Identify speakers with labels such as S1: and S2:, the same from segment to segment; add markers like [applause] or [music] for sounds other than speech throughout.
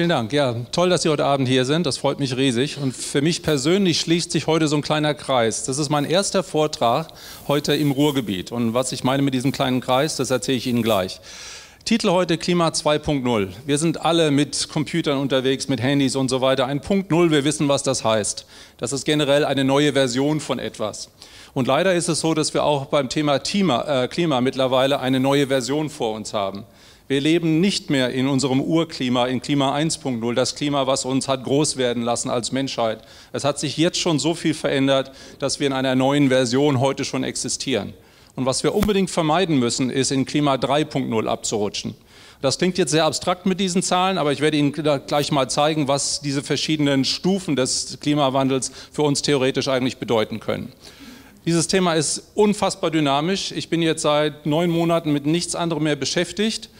S1: Vielen Dank. Ja, toll, dass Sie heute Abend hier sind. Das freut mich riesig. Und für mich persönlich schließt sich heute so ein kleiner Kreis. Das ist mein erster Vortrag heute im Ruhrgebiet. Und was ich meine mit diesem kleinen Kreis, das erzähle ich Ihnen gleich. Titel heute Klima 2.0. Wir sind alle mit Computern unterwegs, mit Handys und so weiter. Ein Punkt Null, wir wissen, was das heißt. Das ist generell eine neue Version von etwas. Und leider ist es so, dass wir auch beim Thema Klima, äh, Klima mittlerweile eine neue Version vor uns haben. Wir leben nicht mehr in unserem Urklima, in Klima 1.0, das Klima, was uns hat groß werden lassen als Menschheit. Es hat sich jetzt schon so viel verändert, dass wir in einer neuen Version heute schon existieren. Und was wir unbedingt vermeiden müssen, ist in Klima 3.0 abzurutschen. Das klingt jetzt sehr abstrakt mit diesen Zahlen, aber ich werde Ihnen gleich mal zeigen, was diese verschiedenen Stufen des Klimawandels für uns theoretisch eigentlich bedeuten können. Dieses Thema ist unfassbar dynamisch. Ich bin jetzt seit neun Monaten mit nichts anderem mehr beschäftigt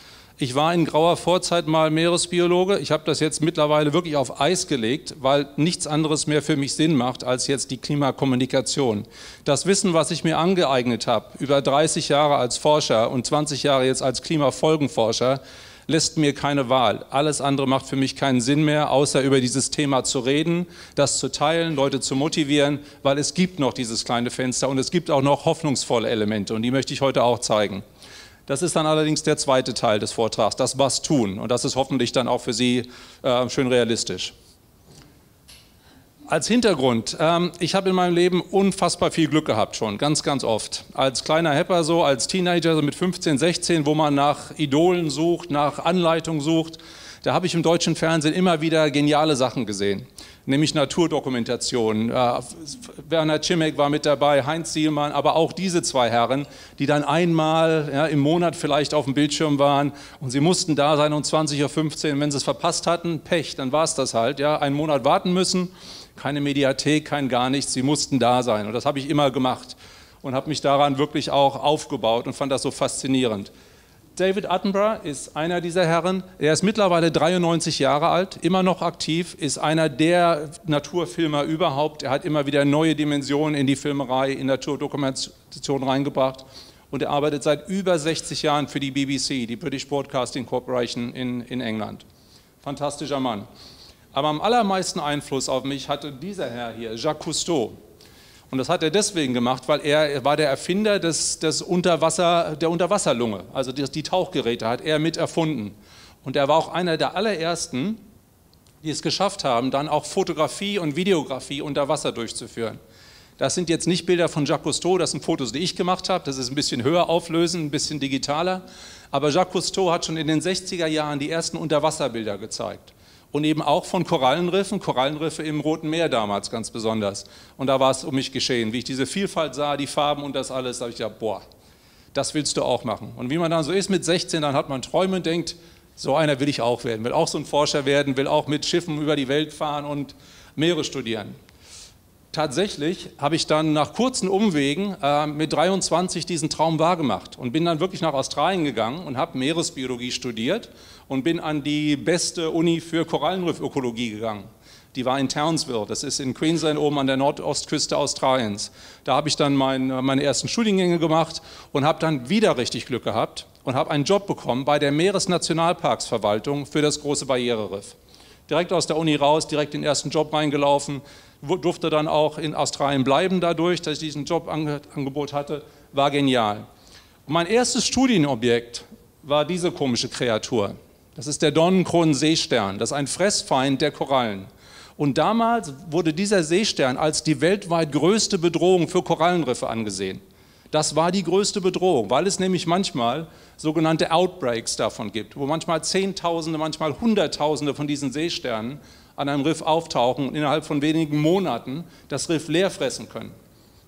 S1: ich war in grauer Vorzeit mal Meeresbiologe. Ich habe das jetzt mittlerweile wirklich auf Eis gelegt, weil nichts anderes mehr für mich Sinn macht als jetzt die Klimakommunikation. Das Wissen, was ich mir angeeignet habe, über 30 Jahre als Forscher und 20 Jahre jetzt als Klimafolgenforscher, lässt mir keine Wahl. Alles andere macht für mich keinen Sinn mehr, außer über dieses Thema zu reden, das zu teilen, Leute zu motivieren, weil es gibt noch dieses kleine Fenster und es gibt auch noch hoffnungsvolle Elemente und die möchte ich heute auch zeigen. Das ist dann allerdings der zweite Teil des Vortrags, das Was tun. Und das ist hoffentlich dann auch für Sie äh, schön realistisch. Als Hintergrund, ähm, ich habe in meinem Leben unfassbar viel Glück gehabt schon, ganz, ganz oft. Als kleiner Hepper so, als Teenager so mit 15, 16, wo man nach Idolen sucht, nach Anleitung sucht, da habe ich im deutschen Fernsehen immer wieder geniale Sachen gesehen nämlich Naturdokumentation. Äh, Werner Cimek war mit dabei, Heinz Sielmann, aber auch diese zwei Herren, die dann einmal ja, im Monat vielleicht auf dem Bildschirm waren und sie mussten da sein um 20.15 Uhr. Wenn sie es verpasst hatten, Pech, dann war es das halt. Ja, einen Monat warten müssen, keine Mediathek, kein gar nichts, sie mussten da sein. Und das habe ich immer gemacht und habe mich daran wirklich auch aufgebaut und fand das so faszinierend. David Attenborough ist einer dieser Herren. Er ist mittlerweile 93 Jahre alt, immer noch aktiv, ist einer der Naturfilmer überhaupt. Er hat immer wieder neue Dimensionen in die Filmerei, in Naturdokumentation reingebracht. Und er arbeitet seit über 60 Jahren für die BBC, die British Broadcasting Corporation in, in England. Fantastischer Mann. Aber am allermeisten Einfluss auf mich hatte dieser Herr hier, Jacques Cousteau. Und das hat er deswegen gemacht, weil er war der Erfinder des, des Unterwasser, der Unterwasserlunge. Also die, die Tauchgeräte hat er mit erfunden. Und er war auch einer der allerersten, die es geschafft haben, dann auch Fotografie und Videografie unter Wasser durchzuführen. Das sind jetzt nicht Bilder von Jacques Cousteau, das sind Fotos, die ich gemacht habe. Das ist ein bisschen höher auflösend, ein bisschen digitaler. Aber Jacques Cousteau hat schon in den 60er Jahren die ersten Unterwasserbilder gezeigt und eben auch von Korallenriffen, Korallenriffe im Roten Meer damals ganz besonders. Und da war es um mich geschehen. Wie ich diese Vielfalt sah, die Farben und das alles, da habe ich gedacht, boah, das willst du auch machen. Und wie man dann so ist mit 16, dann hat man Träume und denkt, so einer will ich auch werden, will auch so ein Forscher werden, will auch mit Schiffen über die Welt fahren und Meere studieren. Tatsächlich habe ich dann nach kurzen Umwegen äh, mit 23 diesen Traum wahrgemacht und bin dann wirklich nach Australien gegangen und habe Meeresbiologie studiert und bin an die beste Uni für Korallenriffökologie gegangen. Die war in Townsville, das ist in Queensland oben an der Nordostküste Australiens. Da habe ich dann mein, meine ersten Studiengänge gemacht und habe dann wieder richtig Glück gehabt und habe einen Job bekommen bei der Meeresnationalparksverwaltung für das große Barriereriff. Direkt aus der Uni raus, direkt den ersten Job reingelaufen, durfte dann auch in Australien bleiben dadurch, dass ich diesen Jobangebot hatte, war genial. Und mein erstes Studienobjekt war diese komische Kreatur. Das ist der Donnenkronenseestern. Das ist ein Fressfeind der Korallen. Und damals wurde dieser Seestern als die weltweit größte Bedrohung für Korallenriffe angesehen. Das war die größte Bedrohung, weil es nämlich manchmal sogenannte Outbreaks davon gibt, wo manchmal Zehntausende, manchmal Hunderttausende von diesen Seesternen an einem Riff auftauchen und innerhalb von wenigen Monaten das Riff leer fressen können.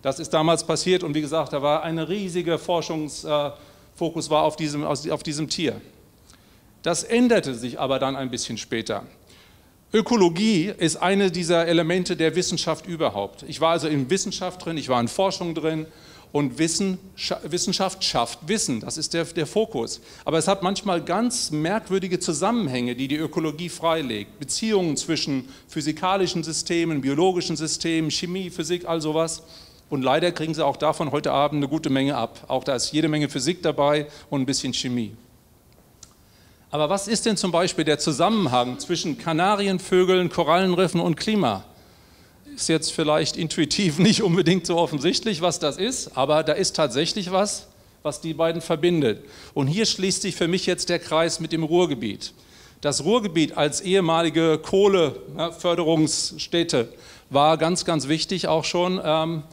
S1: Das ist damals passiert und wie gesagt, da war ein riesiger Forschungsfokus war auf diesem, auf diesem Tier. Das änderte sich aber dann ein bisschen später. Ökologie ist eine dieser Elemente der Wissenschaft überhaupt. Ich war also in Wissenschaft drin, ich war in Forschung drin und Wissen, Wissenschaft schafft Wissen, das ist der, der Fokus. Aber es hat manchmal ganz merkwürdige Zusammenhänge, die die Ökologie freilegt. Beziehungen zwischen physikalischen Systemen, biologischen Systemen, Chemie, Physik, all sowas. Und leider kriegen sie auch davon heute Abend eine gute Menge ab. Auch da ist jede Menge Physik dabei und ein bisschen Chemie. Aber was ist denn zum Beispiel der Zusammenhang zwischen Kanarienvögeln, Korallenriffen und Klima? Ist jetzt vielleicht intuitiv [laughs] nicht unbedingt so offensichtlich, was das ist, aber da ist tatsächlich was, was die beiden verbindet. Und hier schließt sich für mich jetzt der Kreis mit dem Ruhrgebiet. Das Ruhrgebiet als ehemalige Kohleförderungsstätte war ganz, ganz wichtig auch schon. Ähm,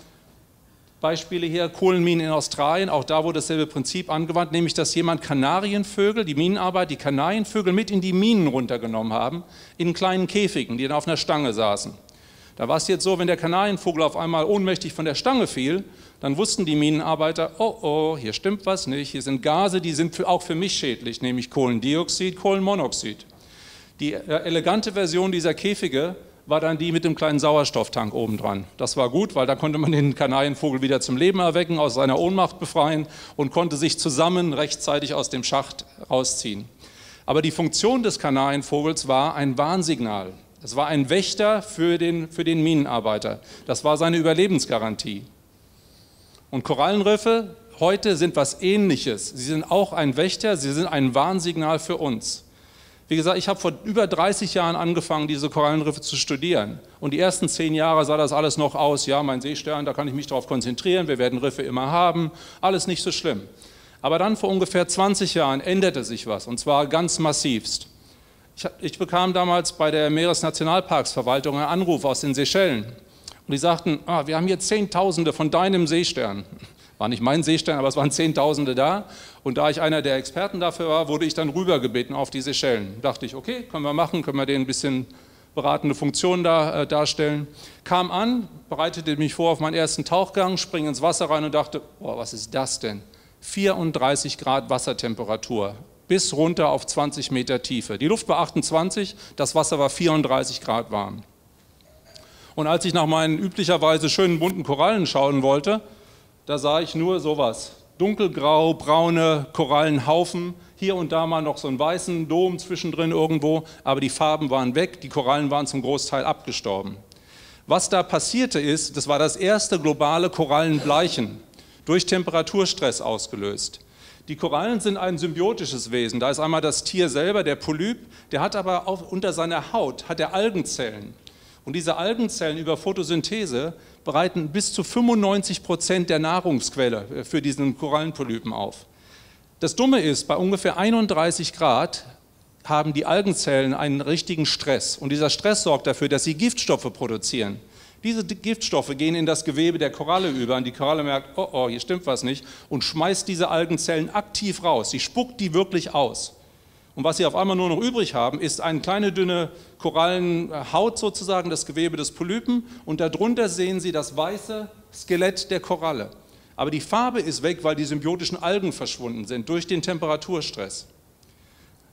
S1: Beispiele hier, Kohlenminen in Australien, auch da wurde dasselbe Prinzip angewandt, nämlich dass jemand Kanarienvögel, die Minenarbeit, die Kanarienvögel mit in die Minen runtergenommen haben, in kleinen Käfigen, die dann auf einer Stange saßen. Da war es jetzt so, wenn der Kanarienvogel auf einmal ohnmächtig von der Stange fiel, dann wussten die Minenarbeiter, oh oh, hier stimmt was nicht, hier sind Gase, die sind auch für mich schädlich, nämlich Kohlendioxid, Kohlenmonoxid. Die äh, elegante Version dieser Käfige war dann die mit dem kleinen Sauerstofftank oben dran. Das war gut, weil da konnte man den Kanarienvogel wieder zum Leben erwecken, aus seiner Ohnmacht befreien und konnte sich zusammen rechtzeitig aus dem Schacht rausziehen. Aber die Funktion des Kanarienvogels war ein Warnsignal. Es war ein Wächter für den, für den Minenarbeiter. Das war seine Überlebensgarantie. Und Korallenriffe heute sind was Ähnliches. Sie sind auch ein Wächter, sie sind ein Warnsignal für uns. Wie gesagt, ich habe vor über 30 Jahren angefangen, diese Korallenriffe zu studieren. Und die ersten zehn Jahre sah das alles noch aus, ja, mein Seestern, da kann ich mich darauf konzentrieren, wir werden Riffe immer haben, alles nicht so schlimm. Aber dann vor ungefähr 20 Jahren änderte sich was, und zwar ganz massivst. Ich, ich bekam damals bei der Meeresnationalparksverwaltung einen Anruf aus den Seychellen. Und die sagten, ah, wir haben hier Zehntausende von deinem Seestern. War nicht mein Seestern, aber es waren Zehntausende da. Und da ich einer der Experten dafür war, wurde ich dann rübergebeten auf die Seychellen. Dachte ich, okay, können wir machen, können wir denen ein bisschen beratende Funktion da, äh, darstellen. Kam an, bereitete mich vor auf meinen ersten Tauchgang, spring ins Wasser rein und dachte, boah, was ist das denn? 34 Grad Wassertemperatur, bis runter auf 20 Meter Tiefe. Die Luft war 28, das Wasser war 34 Grad warm. Und als ich nach meinen üblicherweise schönen bunten Korallen schauen wollte, da sah ich nur sowas. Dunkelgrau, braune Korallenhaufen, hier und da mal noch so einen weißen Dom zwischendrin irgendwo, aber die Farben waren weg, die Korallen waren zum Großteil abgestorben. Was da passierte ist, das war das erste globale Korallenbleichen, durch Temperaturstress ausgelöst. Die Korallen sind ein symbiotisches Wesen. Da ist einmal das Tier selber, der Polyp, der hat aber auch unter seiner Haut hat er Algenzellen. Und diese Algenzellen über Photosynthese bereiten bis zu 95 Prozent der Nahrungsquelle äh, für diesen Korallenpolypen auf. Das Dumme ist, bei ungefähr 31 Grad haben die Algenzellen einen richtigen Stress. Und dieser Stress sorgt dafür, dass sie Giftstoffe produzieren. Diese Giftstoffe gehen in das Gewebe der Koralle über und die Koralle merkt, oh, oh, hier stimmt was nicht und schmeißt diese Algenzellen aktiv raus. Sie spuckt die wirklich aus. Und was sie auf einmal nur noch übrig haben, ist eine kleine dünne Korallenhaut sozusagen, das Gewebe des Polypen. Und darunter sehen Sie das weiße Skelett der Koralle. Aber die Farbe ist weg, weil die symbiotischen Algen verschwunden sind durch den Temperaturstress.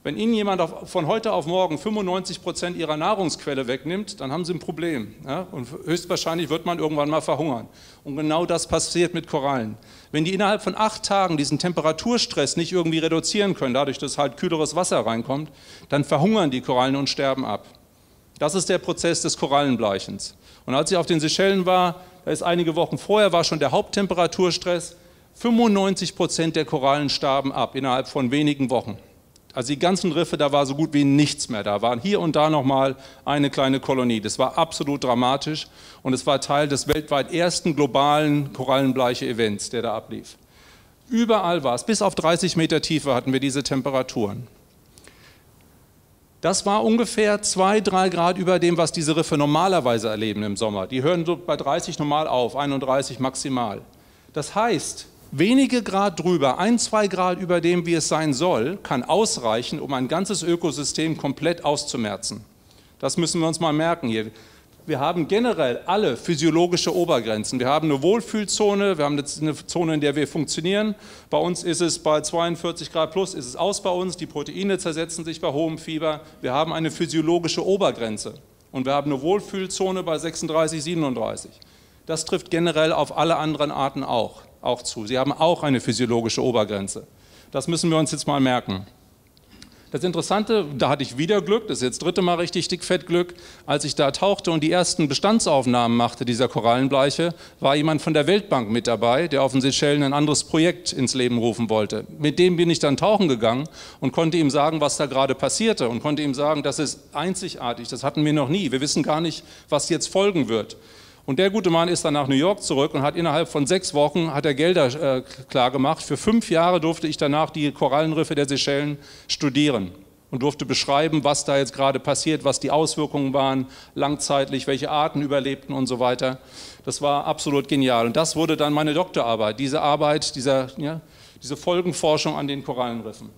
S1: Wenn Ihnen jemand von heute auf morgen 95 Prozent Ihrer Nahrungsquelle wegnimmt, dann haben Sie ein Problem. Ja? Und höchstwahrscheinlich wird man irgendwann mal verhungern. Und genau das passiert mit Korallen. Wenn die innerhalb von acht Tagen diesen Temperaturstress nicht irgendwie reduzieren können, dadurch, dass halt kühleres Wasser reinkommt, dann verhungern die Korallen und sterben ab. Das ist der Prozess des Korallenbleichens. Und als ich auf den Seychellen war, da ist einige Wochen vorher, war schon der Haupttemperaturstress. 95 Prozent der Korallen starben ab innerhalb von wenigen Wochen. Also die ganzen Riffe, da war so gut wie nichts mehr. Da waren hier und da nochmal eine kleine Kolonie. Das war absolut dramatisch und es war Teil des weltweit ersten globalen Korallenbleiche-Events, der da ablief. Überall war es, bis auf 30 Meter Tiefe hatten wir diese Temperaturen. Das war ungefähr 2, 3 Grad über dem, was diese Riffe normalerweise erleben im Sommer. Die hören so bei 30 normal auf, 31 maximal. Das heißt, wenige Grad drüber, ein, zwei Grad über dem, wie es sein soll, kann ausreichen, um ein ganzes Ökosystem komplett auszumerzen. Das müssen wir uns mal merken hier. Wir haben generell alle physiologische Obergrenzen. Wir haben eine Wohlfühlzone, wir haben eine Zone, in der wir funktionieren. Bei uns ist es bei 42 Grad plus, ist es aus bei uns. Die Proteine zersetzen sich bei hohem Fieber. Wir haben eine physiologische Obergrenze. Und wir haben eine Wohlfühlzone bei 36, 37. Das trifft generell auf alle anderen Arten auch auch zu. Sie haben auch eine physiologische Obergrenze. Das müssen wir uns jetzt mal merken. Das Interessante, da hatte ich wieder Glück, das ist jetzt das dritte Mal richtig dickfett Glück, als ich da tauchte und die ersten Bestandsaufnahmen machte dieser Korallenbleiche, war jemand von der Weltbank mit dabei, der auf den Seychellen ein anderes Projekt ins Leben rufen wollte. Mit dem bin ich dann tauchen gegangen und konnte ihm sagen, was da gerade passierte und konnte ihm sagen, das ist einzigartig, das hatten wir noch nie, wir wissen gar nicht, was jetzt folgen wird. Und der gute Mann ist dann nach New York zurück und hat innerhalb von sechs Wochen hat er Gelder äh, klar gemacht. Für fünf Jahre durfte ich danach die Korallenriffe der Seychellen studieren und durfte beschreiben, was da jetzt gerade passiert, was die Auswirkungen waren, langzeitlich, welche Arten überlebten und so weiter. Das war absolut genial. Und das wurde dann meine Doktorarbeit, diese Arbeit, dieser, ja, diese Folgenforschung an den Korallenriffen.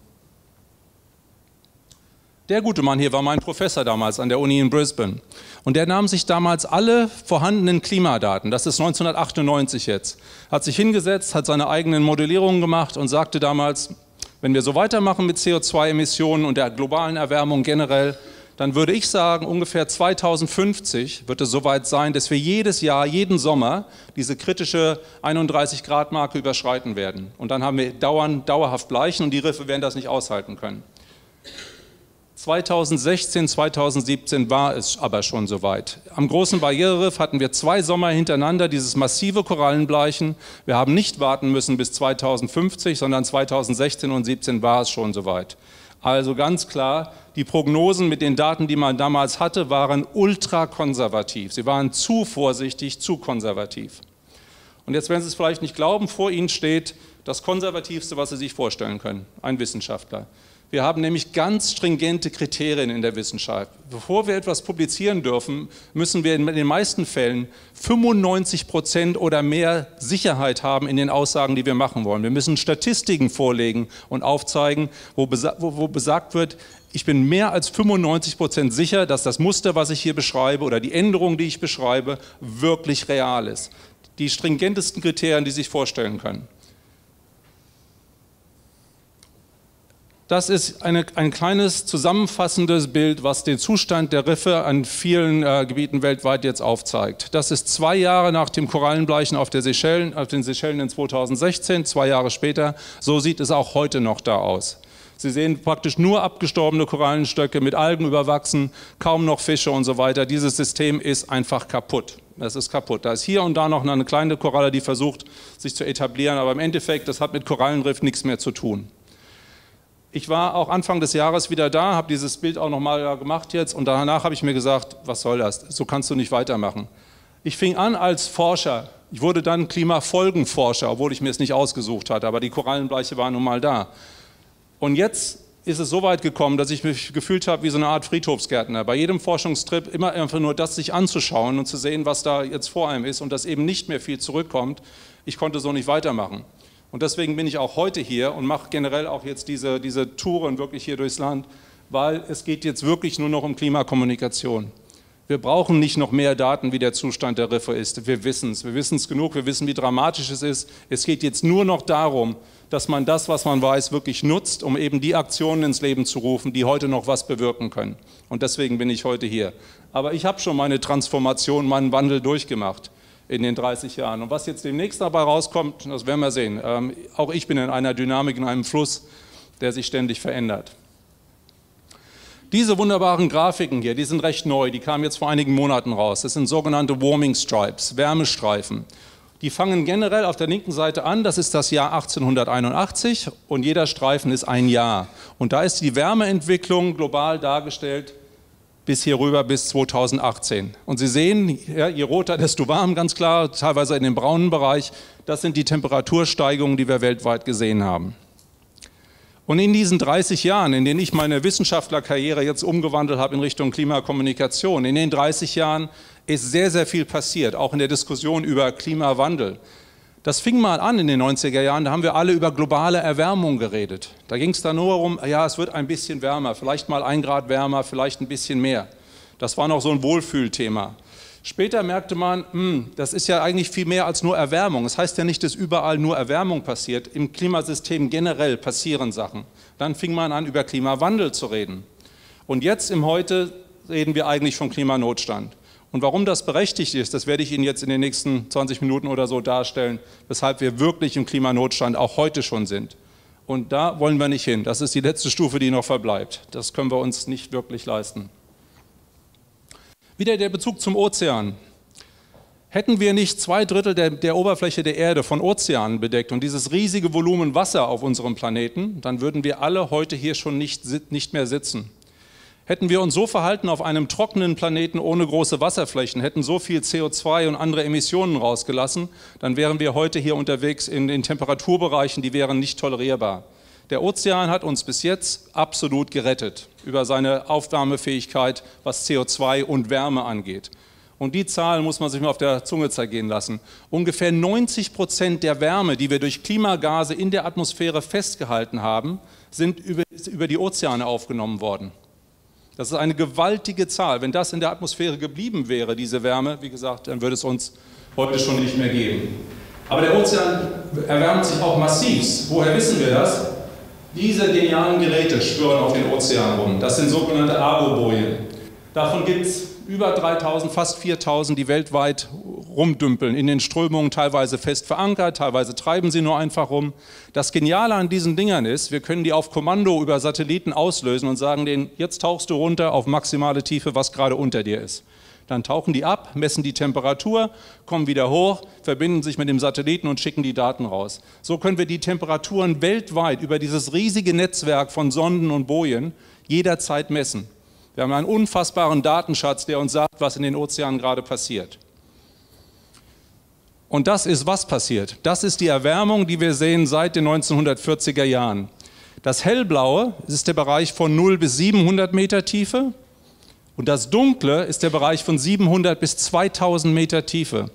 S1: Der gute Mann hier war mein Professor damals an der Uni in Brisbane. Und der nahm sich damals alle vorhandenen Klimadaten, das ist 1998 jetzt, hat sich hingesetzt, hat seine eigenen Modellierungen gemacht und sagte damals, wenn wir so weitermachen mit CO2-Emissionen und der globalen Erwärmung generell, dann würde ich sagen, ungefähr 2050 wird es soweit sein, dass wir jedes Jahr, jeden Sommer diese kritische 31-Grad-Marke überschreiten werden. Und dann haben wir dauernd, dauerhaft Bleichen und die Riffe werden das nicht aushalten können. 2016, 2017 war es aber schon soweit. Am großen Barriereriff hatten wir zwei Sommer hintereinander dieses massive Korallenbleichen. Wir haben nicht warten müssen bis 2050, sondern 2016 und 2017 war es schon soweit. Also ganz klar, die Prognosen mit den Daten, die man damals hatte, waren ultrakonservativ. Sie waren zu vorsichtig, zu konservativ. Und jetzt werden Sie es vielleicht nicht glauben, vor Ihnen steht das Konservativste, was Sie sich vorstellen können, ein Wissenschaftler. Wir haben nämlich ganz stringente Kriterien in der Wissenschaft. Bevor wir etwas publizieren dürfen, müssen wir in den meisten Fällen 95 Prozent oder mehr Sicherheit haben in den Aussagen, die wir machen wollen. Wir müssen Statistiken vorlegen und aufzeigen, wo, besa wo, wo besagt wird, ich bin mehr als 95 Prozent sicher, dass das Muster, was ich hier beschreibe oder die Änderung, die ich beschreibe, wirklich real ist. Die stringentesten Kriterien, die Sie sich vorstellen können. Das ist eine, ein kleines zusammenfassendes Bild, was den Zustand der Riffe an vielen äh, Gebieten weltweit jetzt aufzeigt. Das ist zwei Jahre nach dem Korallenbleichen auf, Seychellen, auf den Seychellen in 2016, zwei Jahre später. So sieht es auch heute noch da aus. Sie sehen praktisch nur abgestorbene Korallenstöcke mit Algen überwachsen, kaum noch Fische und so weiter. Dieses System ist einfach kaputt. Das ist kaputt. Da ist hier und da noch eine kleine Koralle, die versucht, sich zu etablieren, aber im Endeffekt, das hat mit Korallenriff nichts mehr zu tun. Ich war auch Anfang des Jahres wieder da, habe dieses Bild auch nochmal gemacht jetzt und danach habe ich mir gesagt, was soll das? So kannst du nicht weitermachen. Ich fing an als Forscher. Ich wurde dann Klimafolgenforscher, obwohl ich mir es nicht ausgesucht hatte, aber die Korallenbleiche war nun mal da. Und jetzt ist es so weit gekommen, dass ich mich gefühlt habe wie so eine Art Friedhofsgärtner. Bei jedem Forschungstrip immer einfach nur das sich anzuschauen und zu sehen, was da jetzt vor einem ist und dass eben nicht mehr viel zurückkommt. Ich konnte so nicht weitermachen. Und deswegen bin ich auch heute hier und mache generell auch jetzt diese, diese Touren wirklich hier durchs Land, weil es geht jetzt wirklich nur noch um Klimakommunikation. Wir brauchen nicht noch mehr Daten, wie der Zustand der Riffe ist. Wir wissen es. Wir wissen es genug. Wir wissen, wie dramatisch es ist. Es geht jetzt nur noch darum, dass man das, was man weiß, wirklich nutzt, um eben die Aktionen ins Leben zu rufen, die heute noch was bewirken können. Und deswegen bin ich heute hier. Aber ich habe schon meine Transformation, meinen Wandel durchgemacht in den 30 Jahren. Und was jetzt demnächst dabei rauskommt, das werden wir sehen. Ähm, auch ich bin in einer Dynamik, in einem Fluss, der sich ständig verändert. Diese wunderbaren Grafiken hier, die sind recht neu, die kamen jetzt vor einigen Monaten raus. Das sind sogenannte Warming Stripes, Wärmestreifen. Die fangen generell auf der linken Seite an, das ist das Jahr 1881 und jeder Streifen ist ein Jahr. Und da ist die Wärmeentwicklung global dargestellt bis hier rüber bis 2018. Und Sie sehen, ja, je roter, desto warm, ganz klar, teilweise in dem braunen Bereich. Das sind die Temperatursteigungen, die wir weltweit gesehen haben. Und in diesen 30 Jahren, in denen ich meine Wissenschaftlerkarriere jetzt umgewandelt habe in Richtung Klimakommunikation, in den 30 Jahren ist sehr, sehr viel passiert, auch in der Diskussion über Klimawandel. Das fing mal an in den 90er Jahren, da haben wir alle über globale Erwärmung geredet. Da ging es dann nur darum, ja, es wird ein bisschen wärmer, vielleicht mal ein Grad wärmer, vielleicht ein bisschen mehr. Das war noch so ein Wohlfühlthema. Später merkte man, hm, das ist ja eigentlich viel mehr als nur Erwärmung. Das heißt ja nicht, dass überall nur Erwärmung passiert. Im Klimasystem generell passieren Sachen. Dann fing man an, über Klimawandel zu reden. Und jetzt im Heute reden wir eigentlich vom Klimanotstand. Und warum das berechtigt ist, das werde ich Ihnen jetzt in den nächsten 20 Minuten oder so darstellen, weshalb wir wirklich im Klimanotstand auch heute schon sind. Und da wollen wir nicht hin. Das ist die letzte Stufe, die noch verbleibt. Das können wir uns nicht wirklich leisten. Wieder der Bezug zum Ozean. Hätten wir nicht zwei Drittel der, der, Oberfläche der Erde von Ozeanen bedeckt und dieses riesige Volumen Wasser auf unserem Planeten, dann würden wir alle heute hier schon nicht, nicht mehr sitzen. Hätten wir uns so verhalten auf einem trockenen Planeten ohne große Wasserflächen, hätten so viel CO2 und andere Emissionen rausgelassen, dann wären wir heute hier unterwegs in den Temperaturbereichen, die wären nicht tolerierbar. Der Ozean hat uns bis jetzt absolut gerettet über seine Aufwärmefähigkeit, was CO2 und Wärme angeht. Und die Zahl muss man sich mal auf der Zunge zergehen lassen. Ungefähr 90 Prozent der Wärme, die wir durch Klimagase in der Atmosphäre festgehalten haben, sind über, über die Ozeane aufgenommen worden. Das ist eine gewaltige Zahl. Wenn das in der Atmosphäre geblieben wäre, diese Wärme, wie gesagt, dann würde es uns heute schon nicht mehr geben. Aber der Ozean erwärmt sich auch massiv. Woher wissen wir das? Diese genialen Geräte spüren auf den Ozean rum. Das sind sogenannte Argobojen. Davon gibt es über 3000, fast 4000, die weltweit rumdümpeln, in den Strömungen teilweise fest verankert, teilweise treiben sie nur einfach rum. Das Geniale an diesen Dingern ist, wir können die auf Kommando über Satelliten auslösen und sagen denen, jetzt tauchst du runter auf maximale Tiefe, was gerade unter dir ist. Dann tauchen die ab, messen die Temperatur, kommen wieder hoch, verbinden sich mit dem Satelliten und schicken die Daten raus. So können wir die Temperaturen weltweit über dieses riesige Netzwerk von Sonden und Bojen jederzeit messen. Wir haben einen unfassbaren Datenschatz, der uns sagt, was in den Ozeanen gerade passiert. Und das ist was passiert. Das ist die Erwärmung, die wir sehen seit den 1940er Jahren. Das hellblaue ist der Bereich von 0 bis 700 Meter Tiefe und das dunkle ist der Bereich von 700 bis 2000 Meter Tiefe.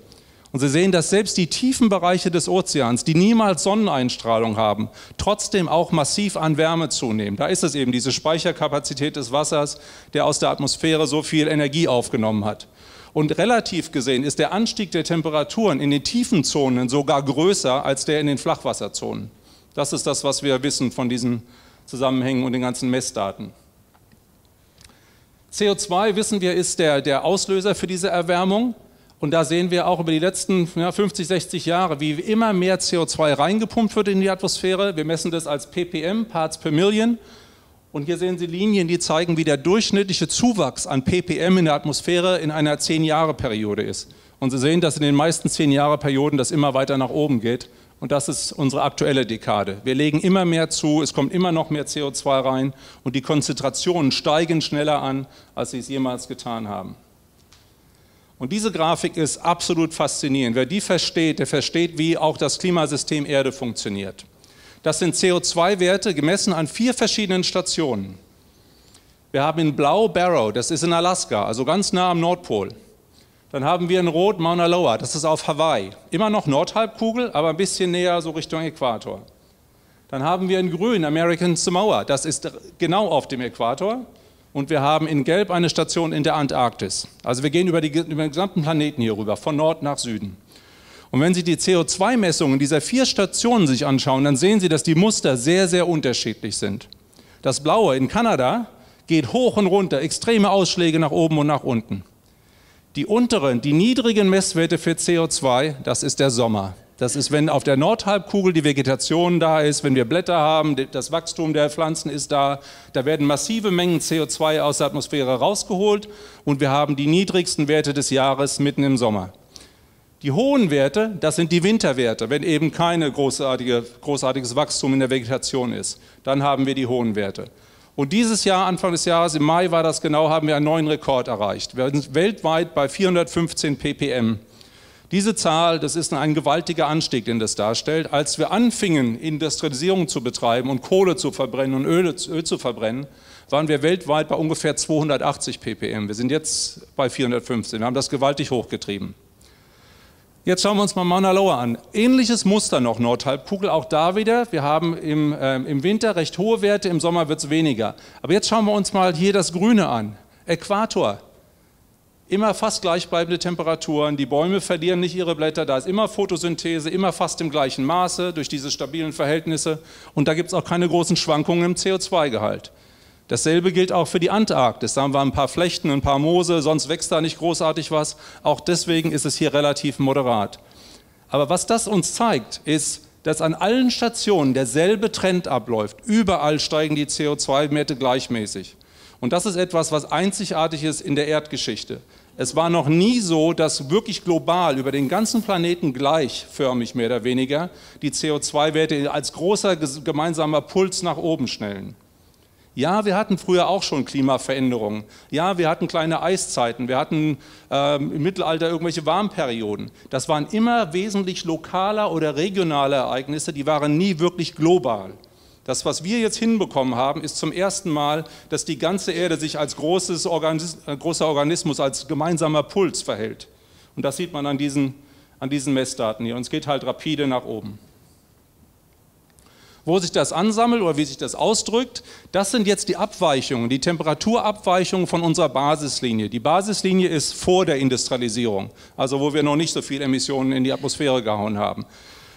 S1: Und Sie sehen, dass selbst die tiefen Bereiche des Ozeans, die niemals Sonneneinstrahlung haben, trotzdem auch massiv an Wärme zunehmen. Da ist es eben diese Speicherkapazität des Wassers, der aus der Atmosphäre so viel Energie aufgenommen hat. Und relativ gesehen ist der Anstieg der Temperaturen in den tiefen Zonen sogar größer als der in den Flachwasserzonen. Das ist das, was wir wissen von diesen Zusammenhängen und den ganzen Messdaten. CO2, wissen wir, ist der, der Auslöser für diese Erwärmung. Und da sehen wir auch über die letzten ja, 50, 60 Jahre, wie immer mehr CO2 reingepumpt wird in die Atmosphäre. Wir messen das als ppm, Parts per Million. Und hier sehen Sie Linien, die zeigen, wie der durchschnittliche Zuwachs an ppm in der Atmosphäre in einer 10-Jahre-Periode ist. Und Sie sehen, dass in den meisten 10-Jahre-Perioden das immer weiter nach oben geht. Und das ist unsere aktuelle Dekade. Wir legen immer mehr zu, es kommt immer noch mehr CO2 rein und die Konzentrationen steigen schneller an, als sie es jemals getan haben. Und diese Grafik ist absolut faszinierend. Wer die versteht, der versteht, wie auch das Klimasystem Erde funktioniert. Das sind CO2-Werte gemessen an vier verschiedenen Stationen. Wir haben in Blau Barrow, das ist in Alaska, also ganz nah am Nordpol. Dann haben wir in Rot Mauna Loa, das ist auf Hawaii. Immer noch Nordhalbkugel, aber ein bisschen näher so Richtung Äquator. Dann haben wir in Grün American Samoa, das ist genau auf dem Äquator und wir haben in Gelb eine Station in der Antarktis. Also wir gehen über, die, über den gesamten Planeten hier rüber, von Nord nach Süden. Und wenn Sie die CO2-Messungen dieser vier Stationen sich anschauen, dann sehen Sie, dass die Muster sehr, sehr unterschiedlich sind. Das Blaue in Kanada geht hoch und runter, extreme Ausschläge nach oben und nach unten. Die unteren, die niedrigen Messwerte für CO2, das ist der Sommer. Das ist, wenn auf der Nordhalbkugel die Vegetation da ist, wenn wir Blätter haben, das Wachstum der Pflanzen ist da, da werden massive Mengen CO2 aus der Atmosphäre rausgeholt und wir haben die niedrigsten Werte des Jahres mitten im Sommer. Die hohen Werte, das sind die Winterwerte, wenn eben kein großartige, großartiges Wachstum in der Vegetation ist. Dann haben wir die hohen Werte. Und dieses Jahr, Anfang des Jahres, im Mai war das genau, haben wir einen neuen Rekord erreicht. Wir sind weltweit bei 415 ppm. Diese Zahl, das ist ein gewaltiger Anstieg, den das darstellt. Als wir anfingen, Industrialisierung zu betreiben und Kohle zu verbrennen und Öl, Öl zu verbrennen, waren wir weltweit bei ungefähr 280 ppm. Wir sind jetzt bei 415. Wir haben das gewaltig hochgetrieben. Jetzt schauen wir uns mal Mauna Loa an. Ähnliches Muster noch, Nordhalbkugel, auch da wieder. Wir haben im, äh, im Winter recht hohe Werte, im Sommer wird es weniger. Aber jetzt schauen wir uns mal hier das Grüne an. Äquator immer fast gleichbleibende Temperaturen, die Bäume verlieren nicht ihre Blätter, da ist immer Photosynthese, immer fast im gleichen Maße durch diese stabilen Verhältnisse und da gibt es auch keine großen Schwankungen im CO2-Gehalt. Dasselbe gilt auch für die Antarktis. Da haben wir ein paar Flechten, ein paar Moose, sonst wächst da nicht großartig was. Auch deswegen ist es hier relativ moderat. Aber was das uns zeigt, ist, dass an allen Stationen derselbe Trend abläuft. Überall steigen die CO2-Werte gleichmäßig. Und das ist etwas, was einzigartig ist in der Erdgeschichte. Es war noch nie so, dass wirklich global über den ganzen Planeten gleichförmig mehr oder weniger die CO2-Werte als großer gemeinsamer Puls nach oben schnellen. Ja, wir hatten früher auch schon Klimaveränderungen. Ja, wir hatten kleine Eiszeiten. Wir hatten äh, im Mittelalter irgendwelche Warmperioden. Das waren immer wesentlich lokaler oder regionale Ereignisse, die waren nie wirklich global. Das, was wir jetzt hinbekommen haben, ist zum ersten Mal, dass die ganze Erde sich als Organis äh, großer Organismus, als gemeinsamer Puls verhält. Und das sieht man an diesen, an diesen Messdaten hier. Und es geht halt rapide nach oben. Wo sich das ansammelt oder wie sich das ausdrückt, das sind jetzt die Abweichungen, die Temperaturabweichungen von unserer Basislinie. Die Basislinie ist vor der Industrialisierung, also wo wir noch nicht so viel Emissionen in die Atmosphäre gehauen haben.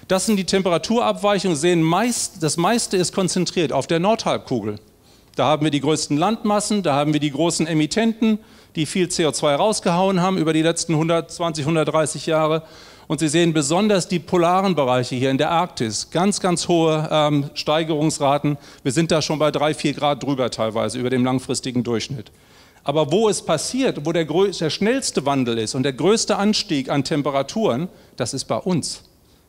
S1: Das sind die Temperaturabweichungen, sehen meist, das meiste ist konzentriert auf der Nordhalbkugel. Da haben wir die größten Landmassen, da haben wir die großen Emittenten, die viel CO2 rausgehauen haben über die letzten 120, 130 Jahre. Und Sie sehen besonders die polaren Bereiche hier in der Arktis, ganz, ganz hohe ähm, Steigerungsraten. Wir sind da schon bei drei, vier Grad drüber teilweise über dem langfristigen Durchschnitt. Aber wo es passiert, wo der, der schnellste Wandel ist und der größte Anstieg an Temperaturen, das ist bei uns.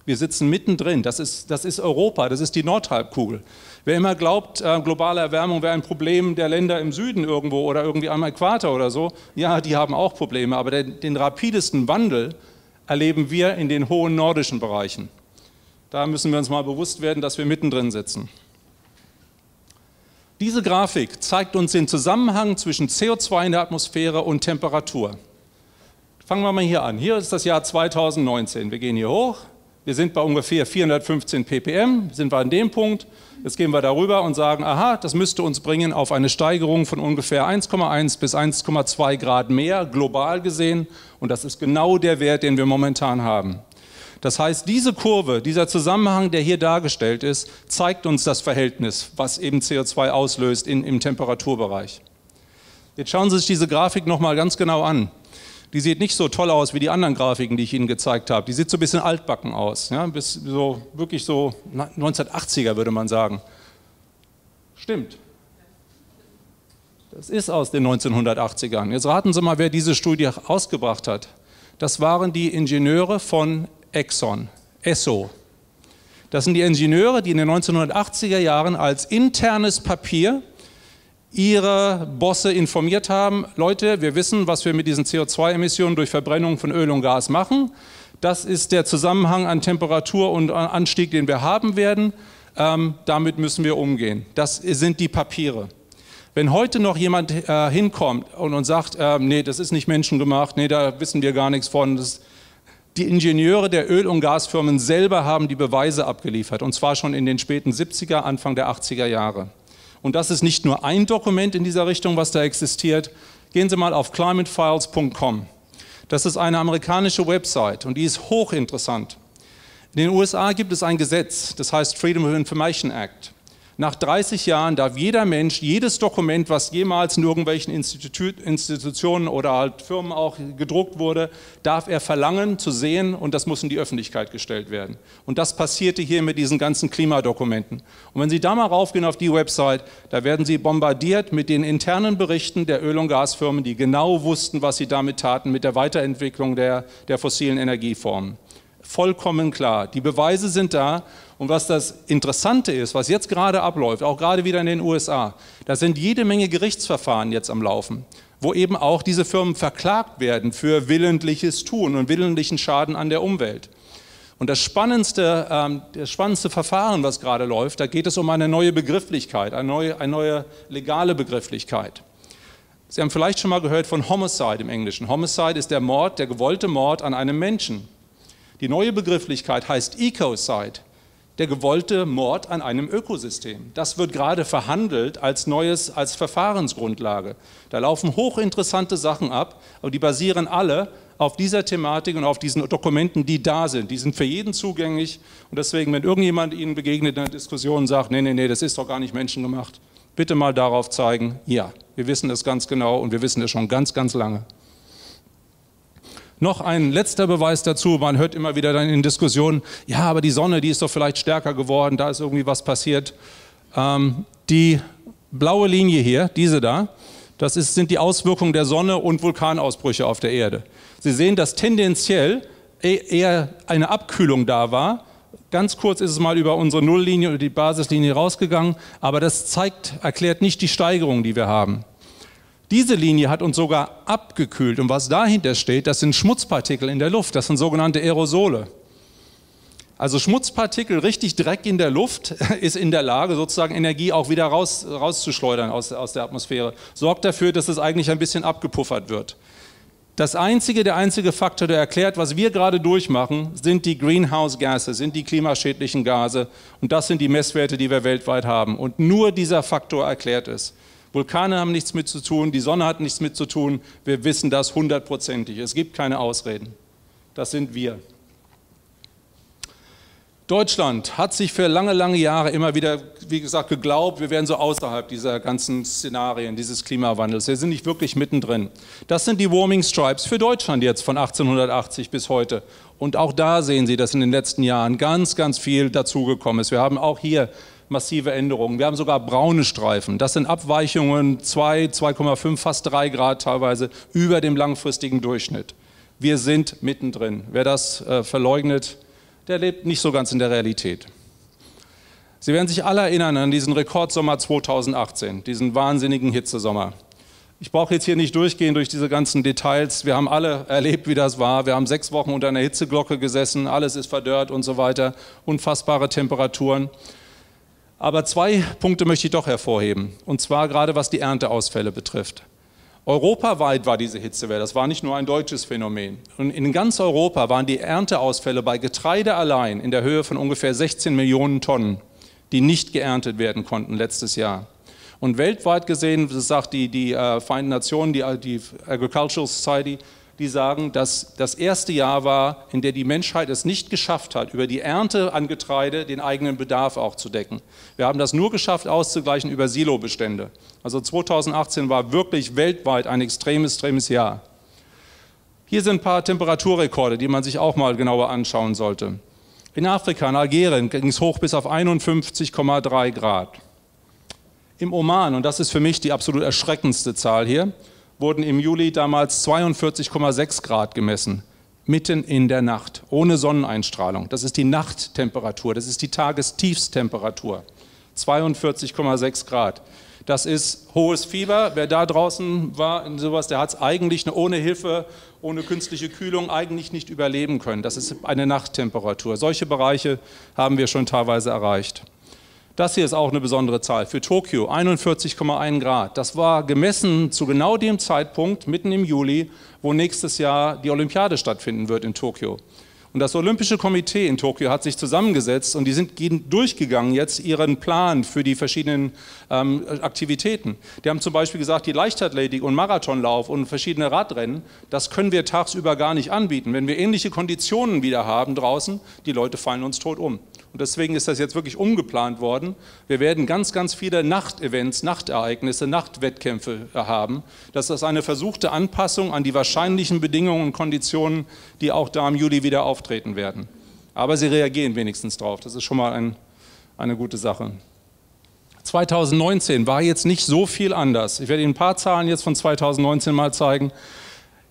S1: Wir sitzen mittendrin. Das ist, das ist Europa, das ist die Nordhalbkugel. Wer immer glaubt, äh, globale Erwärmung wäre ein Problem der Länder im Süden irgendwo oder irgendwie am Äquator oder so, ja, die haben auch Probleme. Aber den, den rapidesten Wandel erleben wir in den hohen nordischen Bereichen. Da müssen wir uns mal bewusst werden, dass wir mittendrin sitzen. Diese Grafik zeigt uns den Zusammenhang zwischen CO2 in der Atmosphäre und Temperatur. Fangen wir mal hier an. Hier ist das Jahr 2019. Wir gehen hier hoch, wir sind bei ungefähr 415 ppm, sind wir an dem Punkt. Jetzt gehen wir darüber und sagen, aha, das müsste uns bringen auf eine Steigerung von ungefähr 1,1 bis 1,2 Grad mehr global gesehen. Und das ist genau der Wert, den wir momentan haben. Das heißt, diese Kurve, dieser Zusammenhang, der hier dargestellt ist, zeigt uns das Verhältnis, was eben CO2 auslöst in, im Temperaturbereich. Jetzt schauen Sie sich diese Grafik nochmal ganz genau an. Die sieht nicht so toll aus wie die anderen Grafiken, die ich Ihnen gezeigt habe. Die sieht so ein bisschen altbacken aus. Ja? Bis so, wirklich so 1980er würde man sagen. Stimmt. Das ist aus den 1980ern. Jetzt raten Sie mal, wer diese Studie ausgebracht hat. Das waren die Ingenieure von Exxon, Esso. Das sind die Ingenieure, die in den 1980er Jahren als internes Papier ihre Bosse informiert haben, Leute, wir wissen, was wir mit diesen CO2-Emissionen durch Verbrennung von Öl und Gas machen. Das ist der Zusammenhang an Temperatur und Anstieg, den wir haben werden. Ähm, damit müssen wir umgehen. Das sind die Papiere. Wenn heute noch jemand äh, hinkommt und, und sagt, äh, nee, das ist nicht menschengemacht, nee, da wissen wir gar nichts von, das, die Ingenieure der Öl- und Gasfirmen selber haben die Beweise abgeliefert, und zwar schon in den späten 70er, Anfang der 80er Jahre. Und das ist nicht nur ein Dokument in dieser Richtung, was da existiert. Gehen Sie mal auf climatefiles.com. Das ist eine amerikanische Website und die ist hochinteressant. In den USA gibt es ein Gesetz, das heißt Freedom of Information Act. Nach 30 Jahren darf jeder Mensch jedes Dokument, was jemals in irgendwelchen Institu Institutionen oder halt Firmen auch gedruckt wurde, darf er verlangen zu sehen und das muss in die Öffentlichkeit gestellt werden. Und das passierte hier mit diesen ganzen Klimadokumenten. Und wenn Sie da mal raufgehen auf die Website, da werden Sie bombardiert mit den internen Berichten der Öl- und Gasfirmen, die genau wussten, was sie damit taten mit der Weiterentwicklung der, der fossilen Energieformen. Vollkommen klar. Die Beweise sind da und was das Interessante ist, was jetzt gerade abläuft, auch gerade wieder in den USA, da sind jede Menge Gerichtsverfahren jetzt am Laufen, wo eben auch diese Firmen verklagt werden für willentliches Tun und willentlichen Schaden an der Umwelt. Und das spannendste, ähm, das spannendste Verfahren, was gerade läuft, da geht es um eine neue Begrifflichkeit, eine neue, eine neue legale Begrifflichkeit. Sie haben vielleicht schon mal gehört von Homicide im Englischen. Homicide ist der Mord, der gewollte Mord an einem Menschen. Die neue Begrifflichkeit heißt Ecocide der gewollte Mord an einem Ökosystem. Das wird gerade verhandelt als neues, als Verfahrensgrundlage. Da laufen hochinteressante Sachen ab, aber die basieren alle auf dieser Thematik und auf diesen Dokumenten, die da sind. Die sind für jeden zugänglich und deswegen, wenn irgendjemand Ihnen begegnet in der Diskussion und sagt, nee, nee, nee, das ist doch gar nicht menschengemacht, bitte mal darauf zeigen, ja, wir wissen es ganz genau und wir wissen es schon ganz, ganz lange. Noch ein letzter Beweis dazu, man hört immer wieder dann in Diskussionen, ja, aber die Sonne, die ist doch vielleicht stärker geworden, da ist irgendwie was passiert. Ähm, die blaue Linie hier, diese da, das ist, sind die Auswirkungen der Sonne und Vulkanausbrüche auf der Erde. Sie sehen, dass tendenziell e-, eher eine Abkühlung da war. Ganz kurz ist es mal über unsere Nulllinie oder die Basislinie rausgegangen, aber das zeigt, erklärt nicht die Steigerung, die wir haben. Diese Linie hat uns sogar abgekühlt und was dahinter steht, das sind Schmutzpartikel in der Luft, das sind sogenannte Aerosole. Also Schmutzpartikel, richtig Dreck in der Luft, [laughs] ist in der Lage, sozusagen Energie auch wieder raus, rauszuschleudern aus, aus der Atmosphäre. Sorgt dafür, dass es eigentlich ein bisschen abgepuffert wird. Das einzige, der einzige Faktor, der erklärt, was wir gerade durchmachen, sind die Greenhouse Gases, sind die klimaschädlichen Gase. Und das sind die Messwerte, die wir weltweit haben. Und nur dieser Faktor erklärt es. Vulkane haben nichts mit zu tun, die Sonne hat nichts mit zu tun. Wir wissen das hundertprozentig. Es gibt keine Ausreden. Das sind wir. Deutschland hat sich für lange, lange Jahre immer wieder, wie gesagt, geglaubt, wir wären so außerhalb dieser ganzen Szenarien, dieses Klimawandels. Wir sind nicht wirklich mittendrin. Das sind die Warming Stripes für Deutschland jetzt von 1880 bis heute. Und auch da sehen Sie, dass in den letzten Jahren ganz, ganz viel dazugekommen ist. Wir haben auch hier massive Änderungen. Wir haben sogar braune Streifen. Das sind Abweichungen 2, 2,5, fast 3 Grad teilweise über dem langfristigen Durchschnitt. Wir sind mittendrin. Wer das äh, verleugnet, der lebt nicht so ganz in der Realität. Sie werden sich alle erinnern an diesen Rekordsommer 2018, diesen wahnsinnigen Hitzesommer. Ich brauche jetzt hier nicht durchgehen durch diese ganzen Details. Wir haben alle erlebt, wie das war. Wir haben sechs Wochen unter einer Hitzeglocke gesessen, alles ist verdörrt und so weiter. Unfassbare Temperaturen. Aber zwei Punkte möchte ich doch hervorheben, und zwar gerade was die Ernteausfälle betrifft. Europaweit war diese Hitzewelle, das war nicht nur ein deutsches Phänomen. Und in ganz Europa waren die Ernteausfälle bei Getreide allein in der Höhe von ungefähr 16 Millionen Tonnen, die nicht geerntet werden konnten letztes Jahr. Und weltweit gesehen, das sagt die, die äh, Vereinten Nationen, die, die Agricultural Society, die sagen, dass das erste Jahr war, in der die Menschheit es nicht geschafft hat, über die Ernte an Getreide den eigenen Bedarf auch zu decken. Wir haben das nur geschafft, auszugleichen über Silobestände. Also 2018 war wirklich weltweit ein extrem, extremes Jahr. Hier sind ein paar Temperaturrekorde, die man sich auch mal genauer anschauen sollte. In Afrika, in Algerien, ging es hoch bis auf 51,3 Grad. Im Oman, und das ist für mich die absolut erschreckendste Zahl hier, wurden im Juli damals 42,6 Grad gemessen, mitten in der Nacht, ohne Sonneneinstrahlung. Das ist die Nachttemperatur, das ist die Tagestiefstemperatur. 42,6 Grad. Das ist hohes Fieber. Wer da draußen war in sowas, der hat es eigentlich ohne Hilfe, ohne künstliche Kühlung eigentlich nicht überleben können. Das ist eine Nachttemperatur. Solche Bereiche haben wir schon teilweise erreicht. Das hier ist auch eine besondere Zahl. Für Tokio 41,1 Grad. Das war gemessen zu genau dem Zeitpunkt, mitten im Juli, wo nächstes Jahr die Olympiade stattfinden wird in Tokio. Und das Olympische Komitee in Tokio hat sich zusammengesetzt und die sind durchgegangen jetzt ihren Plan für die verschiedenen ähm, Aktivitäten. Die haben zum Beispiel gesagt, die Leichtathletik und Marathonlauf und verschiedene Radrennen, das können wir tagsüber gar nicht anbieten. Wenn wir ähnliche Konditionen wieder haben draußen, die Leute fallen uns tot um. Und deswegen ist das jetzt wirklich umgeplant worden. Wir werden ganz, ganz viele Nachtevents, Nachtereignisse, Nachtwettkämpfe haben. Das ist eine versuchte Anpassung an die wahrscheinlichen Bedingungen und Konditionen, die auch da im Juli wieder auftreten werden. Aber sie reagieren wenigstens drauf. Das ist schon mal ein, eine gute Sache. 2019 war jetzt nicht so viel anders. Ich werde Ihnen ein paar Zahlen jetzt von 2019 mal zeigen.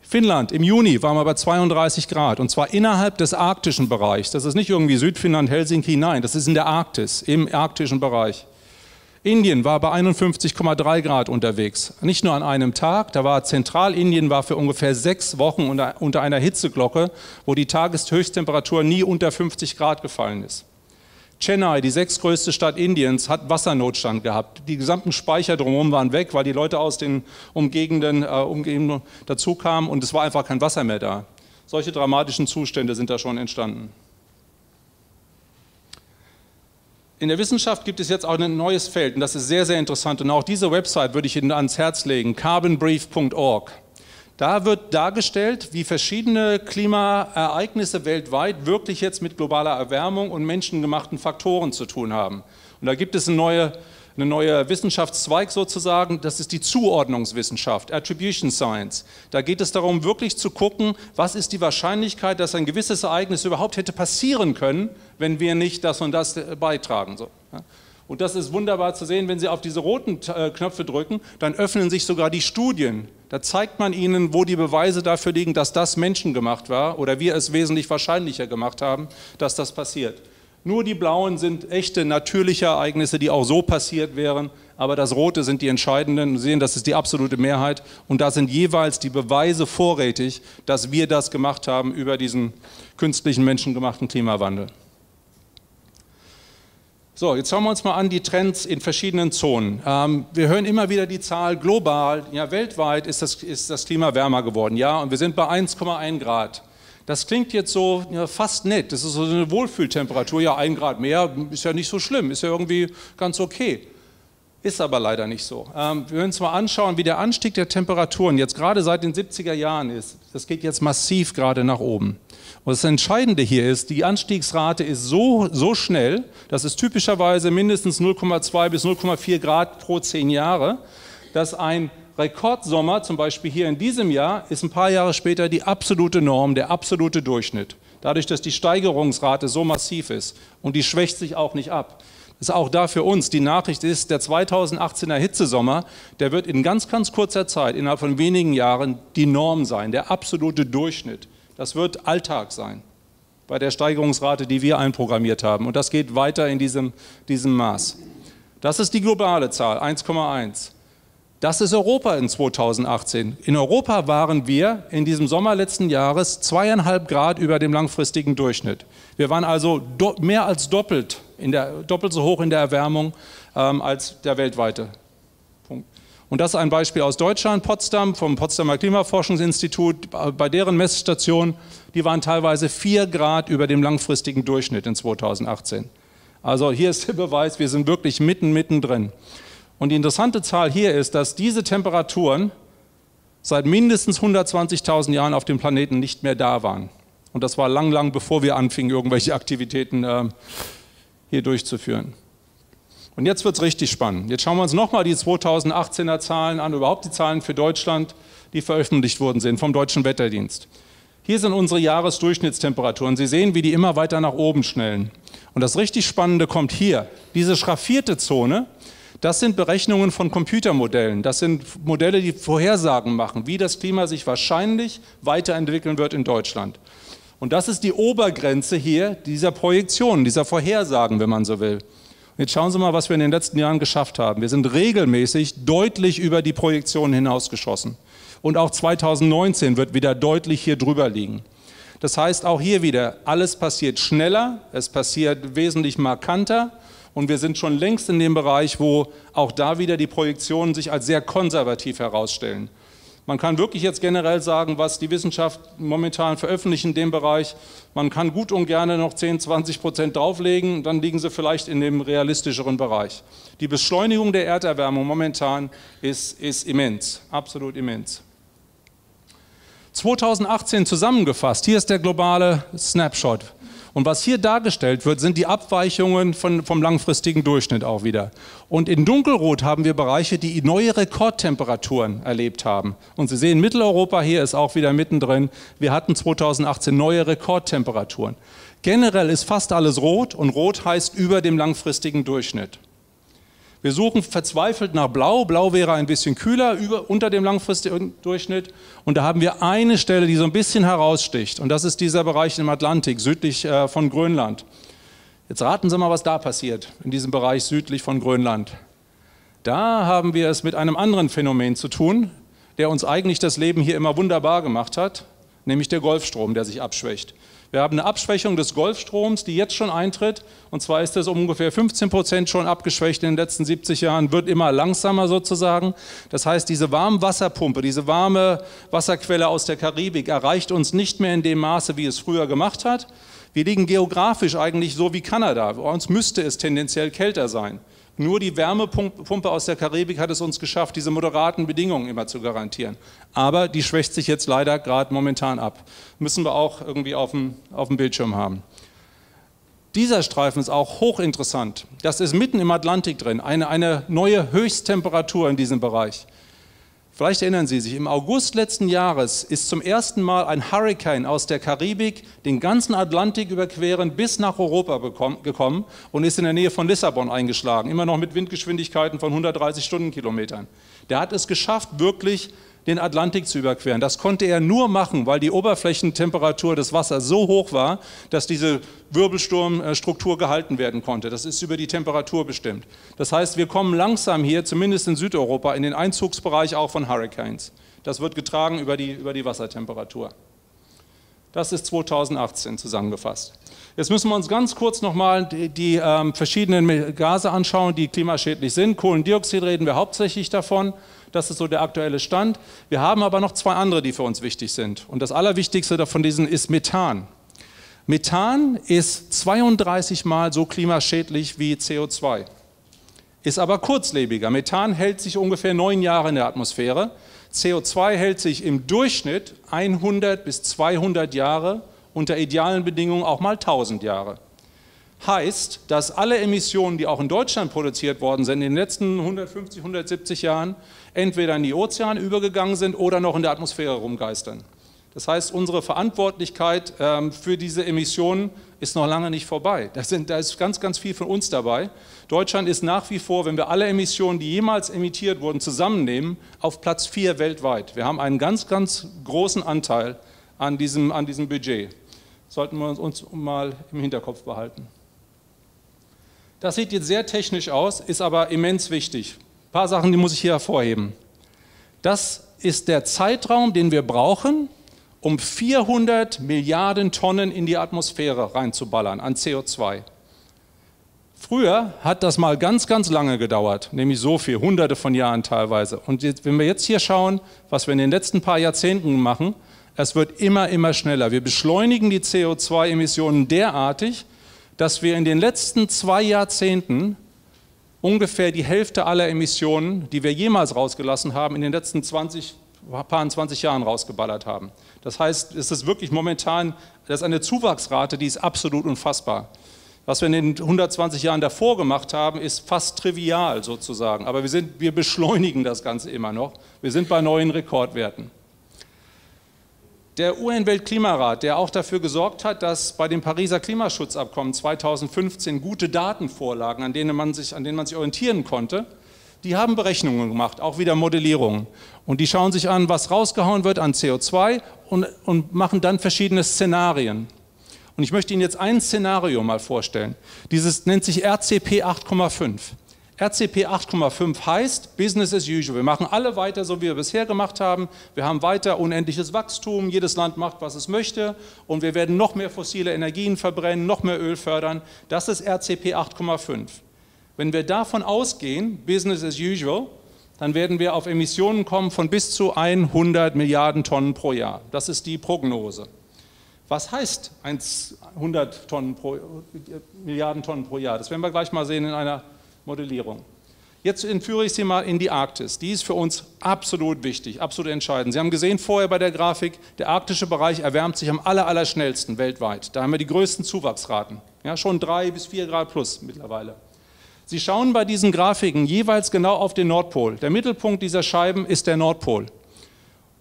S1: Finnland, im Juni waren wir bei 32 Grad und zwar innerhalb des arktischen Bereichs. Das ist nicht irgendwie Südfinnland, Helsinki, nein, das ist in der Arktis, im arktischen Bereich. Indien war bei 51,3 Grad unterwegs. Nicht nur an einem Tag, da war Zentralindien war für ungefähr sechs Wochen unter, unter einer Hitzeglocke, wo die Tageshöchsttemperatur nie unter 50 Grad gefallen ist. Chennai, die sechstgrößte Stadt Indiens, hat Wassernotstand gehabt. Die gesamten Speicher drumherum waren weg, weil die Leute aus den Umgegenden, äh, Umgebenden dazu kamen und es war einfach kein Wasser mehr da. Solche dramatischen Zustände sind da schon entstanden. In der Wissenschaft gibt es jetzt auch ein neues Feld und das ist sehr, sehr interessant. Und auch diese Website würde ich Ihnen ans Herz legen, carbonbrief.org. Da wird dargestellt, wie verschiedene Klimaereignisse weltweit wirklich jetzt mit globaler Erwärmung und menschengemachten Faktoren zu tun haben. Und da gibt es eine neue ein neuer Wissenschaftszweig sozusagen, das ist die Zuordnungswissenschaft, Attribution Science. Da geht es darum, wirklich zu gucken, was ist die Wahrscheinlichkeit, dass ein gewisses Ereignis überhaupt hätte passieren können, wenn wir nicht das und das beitragen. So. Und das ist wunderbar zu sehen, wenn Sie auf diese roten äh, Knöpfe drücken, dann öffnen sich sogar die Studien. Da zeigt man Ihnen, wo die Beweise dafür liegen, dass das menschengemacht war oder wir es wesentlich wahrscheinlicher gemacht haben, dass das passiert. Nur die blauen sind echte natürliche Ereignisse, die auch so passiert wären, aber das rote sind die entscheidenden. Sie sehen, das ist die absolute Mehrheit und da sind jeweils die Beweise vorrätig, dass wir das gemacht haben über diesen künstlichen menschengemachten Klimawandel. So, jetzt schauen wir uns mal an die Trends in verschiedenen Zonen. Ähm, wir hören immer wieder die Zahl global, ja weltweit ist das, ist das Klima wärmer geworden, ja, und wir sind bei 1,1 Grad. Das klingt jetzt so ja, fast nett, das ist so eine Wohlfühltemperatur, ja ein Grad mehr ist ja nicht so schlimm, ist ja irgendwie ganz okay. Ist aber leider nicht so. Ähm, wir werden uns mal anschauen, wie der Anstieg der Temperaturen jetzt gerade seit den 70er Jahren ist. Das geht jetzt massiv gerade nach oben. Und das Entscheidende hier ist, die Anstiegsrate ist so, so schnell, das ist typischerweise mindestens 0,2 bis 0,4 Grad pro zehn Jahre, dass ein Rekordsommer, zum Beispiel hier in diesem Jahr, ist ein paar Jahre später die absolute Norm, der absolute Durchschnitt. Dadurch, dass die Steigerungsrate so massiv ist und die schwächt sich auch nicht ab. Das ist auch da für uns. Die Nachricht ist, der 2018er Hitzesommer, der wird in ganz, ganz kurzer Zeit, innerhalb von wenigen Jahren, die Norm sein, der absolute Durchschnitt. Das wird Alltag sein bei der Steigerungsrate, die wir einprogrammiert haben. Und das geht weiter in diesem, diesem Maß. Das ist die globale Zahl, 1,1. Das ist Europa in 2018. In Europa waren wir in diesem Sommer letzten Jahres zweieinhalb Grad über dem langfristigen Durchschnitt. Wir waren also mehr als doppelt, der, doppelt so hoch in der Erwärmung ähm, als der weltweite und das ist ein Beispiel aus Deutschland, Potsdam, vom Potsdamer Klimaforschungsinstitut. Bei deren Messstation, die waren teilweise vier Grad über dem langfristigen Durchschnitt in 2018. Also hier ist der Beweis, wir sind wirklich mitten, mittendrin. Und die interessante Zahl hier ist, dass diese Temperaturen seit mindestens 120.000 Jahren auf dem Planeten nicht mehr da waren. Und das war lang, lang bevor wir anfingen, irgendwelche Aktivitäten äh, hier durchzuführen. Und jetzt wird es richtig spannend. Jetzt schauen wir uns nochmal die 2018er Zahlen an, überhaupt die Zahlen für Deutschland, die veröffentlicht worden sind vom Deutschen Wetterdienst. Hier sind unsere Jahresdurchschnittstemperaturen. Sie sehen, wie die immer weiter nach oben schnellen. Und das richtig Spannende kommt hier. Diese schraffierte Zone, das sind Berechnungen von Computermodellen. Das sind Modelle, die Vorhersagen machen, wie das Klima sich wahrscheinlich weiterentwickeln wird in Deutschland. Und das ist die Obergrenze hier dieser Projektionen, dieser Vorhersagen, wenn man so will. Jetzt schauen Sie mal, was wir in den letzten Jahren geschafft haben. Wir sind regelmäßig deutlich über die Projektionen hinausgeschossen. Und auch 2019 wird wieder deutlich hier drüber liegen. Das heißt auch hier wieder, alles passiert schneller, es passiert wesentlich markanter und wir sind schon längst in dem Bereich, wo auch da wieder die Projektionen sich als sehr konservativ herausstellen. Man kann wirklich jetzt generell sagen, was die Wissenschaft momentan veröffentlicht in dem Bereich. Man kann gut und gerne noch 10, 20 Prozent drauflegen, dann liegen sie vielleicht in dem realistischeren Bereich. Die Beschleunigung der Erderwärmung momentan ist, ist immens, absolut immens. 2018 zusammengefasst, hier ist der globale Snapshot. Und was hier dargestellt wird, sind die Abweichungen von, vom langfristigen Durchschnitt auch wieder. Und in Dunkelrot haben wir Bereiche, die neue Rekordtemperaturen erlebt haben. Und Sie sehen, Mitteleuropa hier ist auch wieder mittendrin. Wir hatten 2018 neue Rekordtemperaturen. Generell ist fast alles rot und rot heißt über dem langfristigen Durchschnitt. Wir suchen verzweifelt nach Blau. Blau wäre ein bisschen kühler über, unter dem langfristigen Durchschnitt. Und da haben wir eine Stelle, die so ein bisschen heraussticht. Und das ist dieser Bereich im Atlantik, südlich äh, von Grönland. Jetzt raten Sie mal, was da passiert, in diesem Bereich südlich von Grönland. Da haben wir es mit einem anderen Phänomen zu tun, der uns eigentlich das Leben hier immer wunderbar gemacht hat, nämlich der Golfstrom, der sich abschwächt. Wir haben eine Abschwächung des Golfstroms, die jetzt schon eintritt. Und zwar ist das um ungefähr 15 Prozent schon abgeschwächt in den letzten 70 Jahren, wird immer langsamer sozusagen. Das heißt, diese Warmwasserpumpe, diese warme Wasserquelle aus der Karibik erreicht uns nicht mehr in dem Maße, wie es früher gemacht hat. Wir liegen geografisch eigentlich so wie Kanada. Bei uns müsste es tendenziell kälter sein. Nur die Wärmepumpe aus der Karibik hat es uns geschafft, diese moderaten Bedingungen immer zu garantieren. Aber die schwächt sich jetzt leider gerade momentan ab. Müssen wir auch irgendwie auf dem, auf dem Bildschirm haben. Dieser Streifen ist auch hochinteressant. Das ist mitten im Atlantik drin, eine, eine neue Höchsttemperatur in diesem Bereich. Vielleicht erinnern Sie sich, im August letzten Jahres ist zum ersten Mal ein Hurricane aus der Karibik den ganzen Atlantik überqueren bis nach Europa gekommen und ist in der Nähe von Lissabon eingeschlagen, immer noch mit Windgeschwindigkeiten von 130 Stundenkilometern. Der hat es geschafft, wirklich den Atlantik zu überqueren. Das konnte er nur machen, weil die Oberflächentemperatur des Wassers so hoch war, dass diese Wirbelsturmstruktur gehalten werden konnte. Das ist über die Temperatur bestimmt. Das heißt, wir kommen langsam hier, zumindest in Südeuropa, in den Einzugsbereich auch von Hurricanes. Das wird getragen über die, über die Wassertemperatur. Das ist 2018 zusammengefasst. Jetzt müssen wir uns ganz kurz nochmal die, die ähm, verschiedenen Gase anschauen, die klimaschädlich sind. Kohlendioxid reden wir hauptsächlich davon. Das ist so der aktuelle Stand. Wir haben aber noch zwei andere, die für uns wichtig sind. Und das Allerwichtigste von diesen ist Methan. Methan ist 32 Mal so klimaschädlich wie CO2, ist aber kurzlebiger. Methan hält sich ungefähr neun Jahre in der Atmosphäre. CO2 hält sich im Durchschnitt 100 bis 200 Jahre, unter idealen Bedingungen auch mal 1000 Jahre heißt, dass alle Emissionen, die auch in Deutschland produziert worden sind, in den letzten 150, 170 Jahren entweder in die Ozeane übergegangen sind oder noch in der Atmosphäre rumgeistern. Das heißt, unsere Verantwortlichkeit ähm, für diese Emissionen ist noch lange nicht vorbei. Da, sind, da ist ganz, ganz viel von uns dabei. Deutschland ist nach wie vor, wenn wir alle Emissionen, die jemals emittiert wurden, zusammennehmen, auf Platz 4 weltweit. Wir haben einen ganz, ganz großen Anteil an diesem, an diesem Budget. Sollten wir uns mal im Hinterkopf behalten. Das sieht jetzt sehr technisch aus, ist aber immens wichtig. Ein paar Sachen, die muss ich hier hervorheben. Das ist der Zeitraum, den wir brauchen, um 400 Milliarden Tonnen in die Atmosphäre reinzuballern an CO2. Früher hat das mal ganz, ganz lange gedauert, nämlich so viel, hunderte von Jahren teilweise. Und jetzt, wenn wir jetzt hier schauen, was wir in den letzten paar Jahrzehnten machen, es wird immer, immer schneller. Wir beschleunigen die CO2-Emissionen derartig, dass wir in den letzten zwei Jahrzehnten ungefähr die Hälfte aller Emissionen, die wir jemals rausgelassen haben, in den letzten 20, paar 20 Jahren rausgeballert haben. Das heißt, es ist wirklich momentan, das ist eine Zuwachsrate, die ist absolut unfassbar. Was wir in den 120 Jahren davor gemacht haben, ist fast trivial sozusagen. Aber wir, sind, wir beschleunigen das Ganze immer noch. Wir sind bei neuen Rekordwerten. Der UN-Weltklimarat, der auch dafür gesorgt hat, dass bei dem Pariser Klimaschutzabkommen 2015 gute Daten vorlagen, an denen man sich, an denen man sich orientieren konnte, die haben Berechnungen gemacht, auch wieder Modellierungen. Und die schauen sich an, was rausgehauen wird an CO2 und, und machen dann verschiedene Szenarien. Und ich möchte Ihnen jetzt ein Szenario mal vorstellen. Dieses nennt sich RCP 8,5. RCP 8,5 heißt Business as usual. Wir machen alle weiter, so wie wir bisher gemacht haben. Wir haben weiter unendliches Wachstum. Jedes Land macht, was es möchte. Und wir werden noch mehr fossile Energien verbrennen, noch mehr Öl fördern. Das ist RCP 8,5. Wenn wir davon ausgehen, Business as usual, dann werden wir auf Emissionen kommen von bis zu 100 Milliarden Tonnen pro Jahr. Das ist die Prognose. Was heißt 100 Tonnen pro, Milliarden Tonnen pro Jahr? Das werden wir gleich mal sehen in einer Modellierung. Jetzt entführe ich Sie mal in die Arktis. Die ist für uns absolut wichtig, absolut entscheidend. Sie haben gesehen vorher bei der Grafik, der arktische Bereich erwärmt sich am aller, aller schnellsten weltweit. Da haben wir die größten Zuwachsraten. Ja, schon drei bis vier Grad plus mittlerweile. Sie schauen bei diesen Grafiken jeweils genau auf den Nordpol. Der Mittelpunkt dieser Scheiben ist der Nordpol.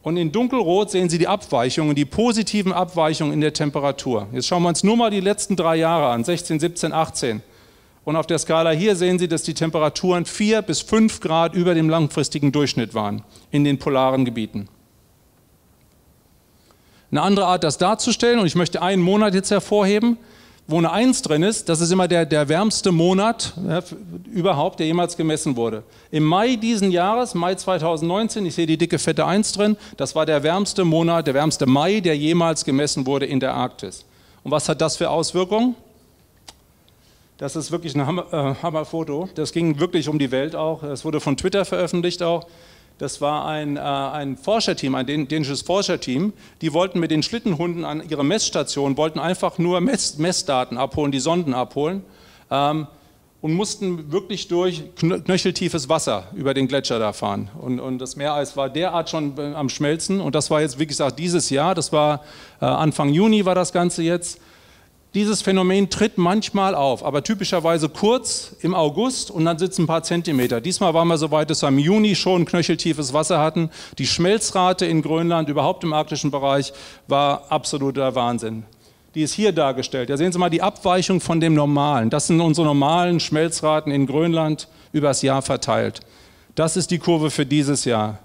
S1: Und in dunkelrot sehen Sie die Abweichungen, die positiven Abweichungen in der Temperatur. Jetzt schauen wir uns nur mal die letzten drei Jahre an, 16, 17, 18. Und auf der Skala hier sehen Sie, dass die Temperaturen 4 bis 5 Grad über dem langfristigen Durchschnitt waren in den polaren Gebieten. Eine andere Art, das darzustellen, und ich möchte einen Monat jetzt hervorheben, wo eine 1 drin ist, das ist immer der, der wärmste Monat ja, überhaupt, der jemals gemessen wurde. Im Mai diesen Jahres, Mai 2019, ich sehe die dicke fette 1 drin, das war der wärmste Monat, der wärmste Mai, der jemals gemessen wurde in der Arktis. Und was hat das für Auswirkungen? Das ist wirklich ein äh, Hammerfoto. Das ging wirklich um die Welt auch. Es wurde von Twitter veröffentlicht auch. Das war ein, äh, ein Forscherteam, ein dänisches Forscherteam. Die wollten mit den Schlittenhunden an ihre Messstation, wollten einfach nur Mess, Messdaten abholen, die Sonden abholen ähm, und mussten wirklich durch knöcheltiefes Wasser über den Gletscher da fahren. Und, und das Meereis war derart schon äh, am Schmelzen. Und das war jetzt, wie gesagt, dieses Jahr. Das war äh, Anfang Juni war das Ganze jetzt. Dieses Phänomen tritt manchmal auf, aber typischerweise kurz im August und dann sitzen ein paar Zentimeter. Diesmal waren wir so weit, dass wir im Juni schon knöcheltiefes Wasser hatten. Die Schmelzrate in Grönland, überhaupt im arktischen Bereich, war absoluter Wahnsinn. Die ist hier dargestellt. Da sehen Sie mal die Abweichung von dem Normalen. Das sind unsere normalen Schmelzraten in Grönland übers Jahr verteilt. Das ist die Kurve für dieses Jahr.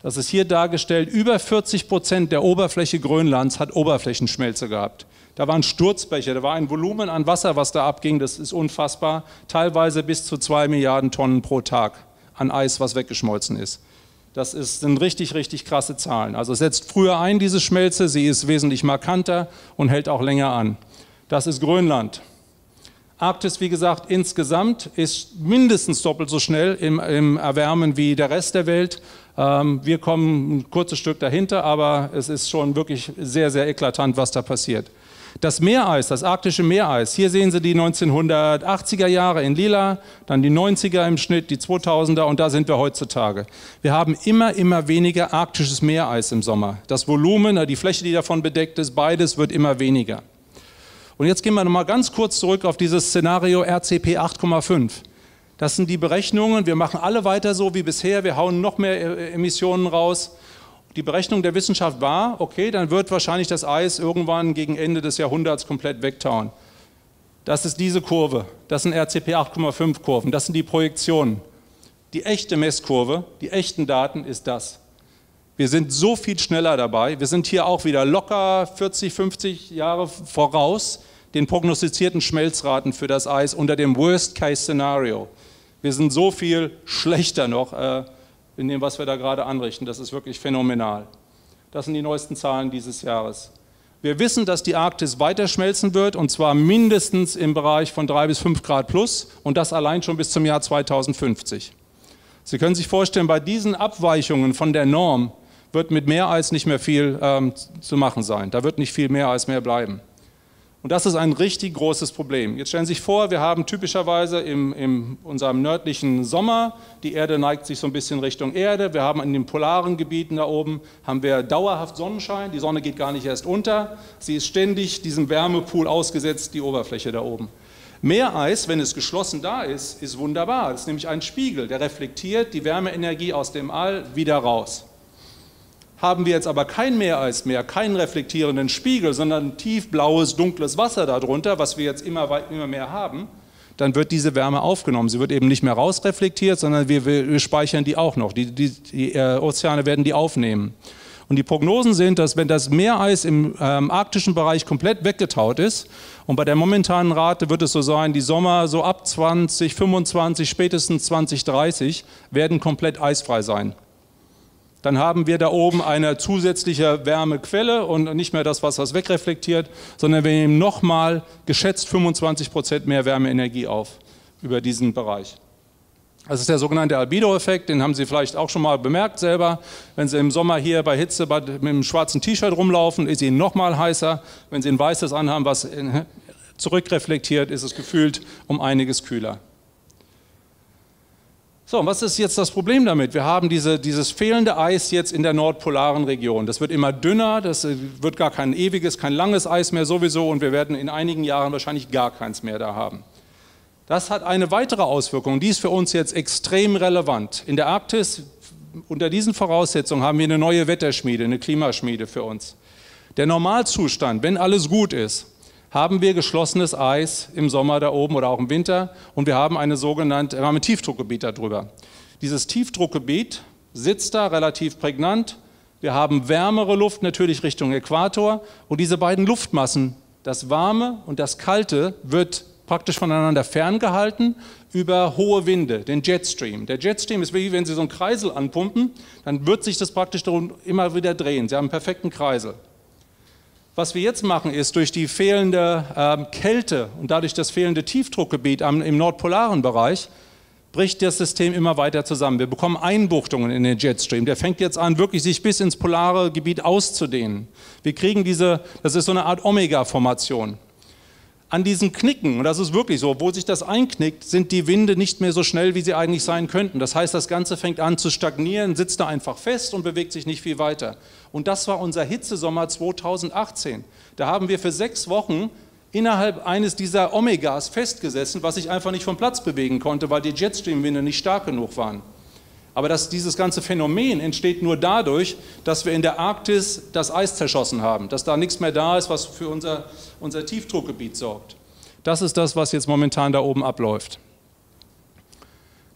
S1: Das ist hier dargestellt. Über 40 Prozent der Oberfläche Grönlands hat Oberflächenschmelze gehabt. Da waren Sturzbäche, da war ein Volumen an Wasser, was da abging, das ist unfassbar. Teilweise bis zu zwei Milliarden Tonnen pro Tag an Eis, was weggeschmolzen ist. Das ist, sind richtig, richtig krasse Zahlen. Also setzt früher ein, diese Schmelze, sie ist wesentlich markanter und hält auch länger an. Das ist Grönland. Arktis, wie gesagt, insgesamt ist mindestens doppelt so schnell im, im Erwärmen wie der Rest der Welt. Ähm, wir kommen ein kurzes Stück dahinter, aber es ist schon wirklich sehr, sehr eklatant, was da passiert. Das Meereis, das arktische Meereis, hier sehen Sie die 1980er Jahre in lila, dann die 90er im Schnitt, die 2000er und da sind wir heutzutage. Wir haben immer, immer weniger arktisches Meereis im Sommer. Das Volumen, die Fläche, die davon bedeckt ist, beides wird immer weniger. Und jetzt gehen wir nochmal ganz kurz zurück auf dieses Szenario RCP 8,5. Das sind die Berechnungen. Wir machen alle weiter so wie bisher. Wir hauen noch mehr äh, Emissionen raus die Berechnung der Wissenschaft war, okay, dann wird wahrscheinlich das Eis irgendwann gegen Ende des Jahrhunderts komplett wegtauen. Das ist diese Kurve, das sind RCP 8,5 Kurven, das sind die Projektionen. Die echte Messkurve, die echten Daten ist das. Wir sind so viel schneller dabei, wir sind hier auch wieder locker 40, 50 Jahre voraus den prognostizierten Schmelzraten für das Eis unter dem Worst-Case-Szenario. Wir sind so viel schlechter noch. Äh, in dem, was wir da gerade anrichten. Das ist wirklich phänomenal. Das sind die neuesten Zahlen dieses Jahres. Wir wissen, dass die Arktis weiter schmelzen wird und zwar mindestens im Bereich von 3 bis 5 Grad plus und das allein schon bis zum Jahr 2050. Sie können sich vorstellen, bei diesen Abweichungen von der Norm wird mit Meereis nicht mehr viel ähm, zu machen sein. Da wird nicht viel Meereis mehr bleiben. Und das ist ein richtig großes Problem. Jetzt stellen Sie sich vor, wir haben typischerweise in im unserem nördlichen Sommer, die Erde neigt sich so ein bisschen Richtung Erde, wir haben in den polaren Gebieten da oben, haben wir dauerhaft Sonnenschein, die Sonne geht gar nicht erst unter, sie ist ständig diesem Wärmepool ausgesetzt, die Oberfläche da oben. Meereis, wenn es geschlossen da ist, ist wunderbar. Das ist nämlich ein Spiegel, der reflektiert die Wärmeenergie aus dem All wieder raus. Haben wir jetzt aber kein Meereis mehr, keinen reflektierenden Spiegel, sondern tiefblaues, dunkles Wasser darunter, was wir jetzt immer, immer mehr haben, dann wird diese Wärme aufgenommen. Sie wird eben nicht mehr rausreflektiert, sondern wir, wir speichern die auch noch. Die, die, die äh, Ozeane werden die aufnehmen. Und die Prognosen sind, dass wenn das Meereis im ähm, arktischen Bereich komplett weggetaut ist, und bei der momentanen Rate wird es so sein, die Sommer so ab 2025, spätestens 2030 werden komplett eisfrei sein dann haben wir da oben eine zusätzliche Wärmequelle und nicht mehr das was wegreflektiert, sondern wir nehmen nochmal geschätzt 25 Prozent mehr Wärmeenergie auf über diesen Bereich. Das ist der sogenannte Albedo-Effekt, den haben Sie vielleicht auch schon mal bemerkt selber. Wenn Sie im Sommer hier bei Hitze mit einem schwarzen T-Shirt rumlaufen, ist Ihnen nochmal heißer. Wenn Sie ein weißes anhaben, was zurückreflektiert, ist es gefühlt um einiges kühler. So, und was ist jetzt das Problem damit? Wir haben diese, dieses fehlende Eis jetzt in der nordpolaren Region. Das wird immer dünner, das äh, wird gar kein ewiges, kein langes Eis mehr sowieso und wir werden in einigen Jahren wahrscheinlich gar keins mehr da haben. Das hat eine weitere Auswirkung, die ist für uns jetzt extrem relevant. In der Arktis, unter diesen Voraussetzungen, haben wir eine neue Wetterschmiede, eine Klimaschmiede für uns. Der Normalzustand, wenn alles gut ist, haben wir geschlossenes Eis im Sommer da oben oder auch im Winter und wir haben eine sogenannte, wir haben ein Tiefdruckgebiet darüber. Dieses Tiefdruckgebiet sitzt da relativ prägnant. Wir haben wärmere Luft natürlich Richtung Äquator und diese beiden Luftmassen, das Warme und das Kalte, wird praktisch voneinander ferngehalten über hohe Winde, den Jetstream. Der Jetstream ist wie wenn Sie so einen Kreisel anpumpen, dann wird sich das praktisch immer wieder drehen. Sie haben einen perfekten Kreisel. Was wir jetzt machen, ist durch die fehlende ähm, Kälte und dadurch das fehlende Tiefdruckgebiet am, im nordpolaren Bereich, bricht das System immer weiter zusammen. Wir bekommen Einbuchtungen in den Jetstream. Der fängt jetzt an, wirklich sich bis ins polare Gebiet auszudehnen. Wir kriegen diese, das ist so eine Art Omega-Formation an diesen Knicken, und das ist wirklich so, wo sich das einknickt, sind die Winde nicht mehr so schnell, wie sie eigentlich sein könnten. Das heißt, das Ganze fängt an zu stagnieren, sitzt da einfach fest und bewegt sich nicht viel weiter. Und das war unser Hitzesommer 2018. Da haben wir für sechs Wochen innerhalb eines dieser Omegas festgesessen, was sich einfach nicht vom Platz bewegen konnte, weil die Jetstream-Winde nicht stark genug waren. Aber das, dieses ganze Phänomen entsteht nur dadurch, dass wir in der Arktis das Eis zerschossen haben, dass da nichts mehr da ist, was für unser, unser Tiefdruckgebiet sorgt. Das ist das, was jetzt momentan da oben abläuft.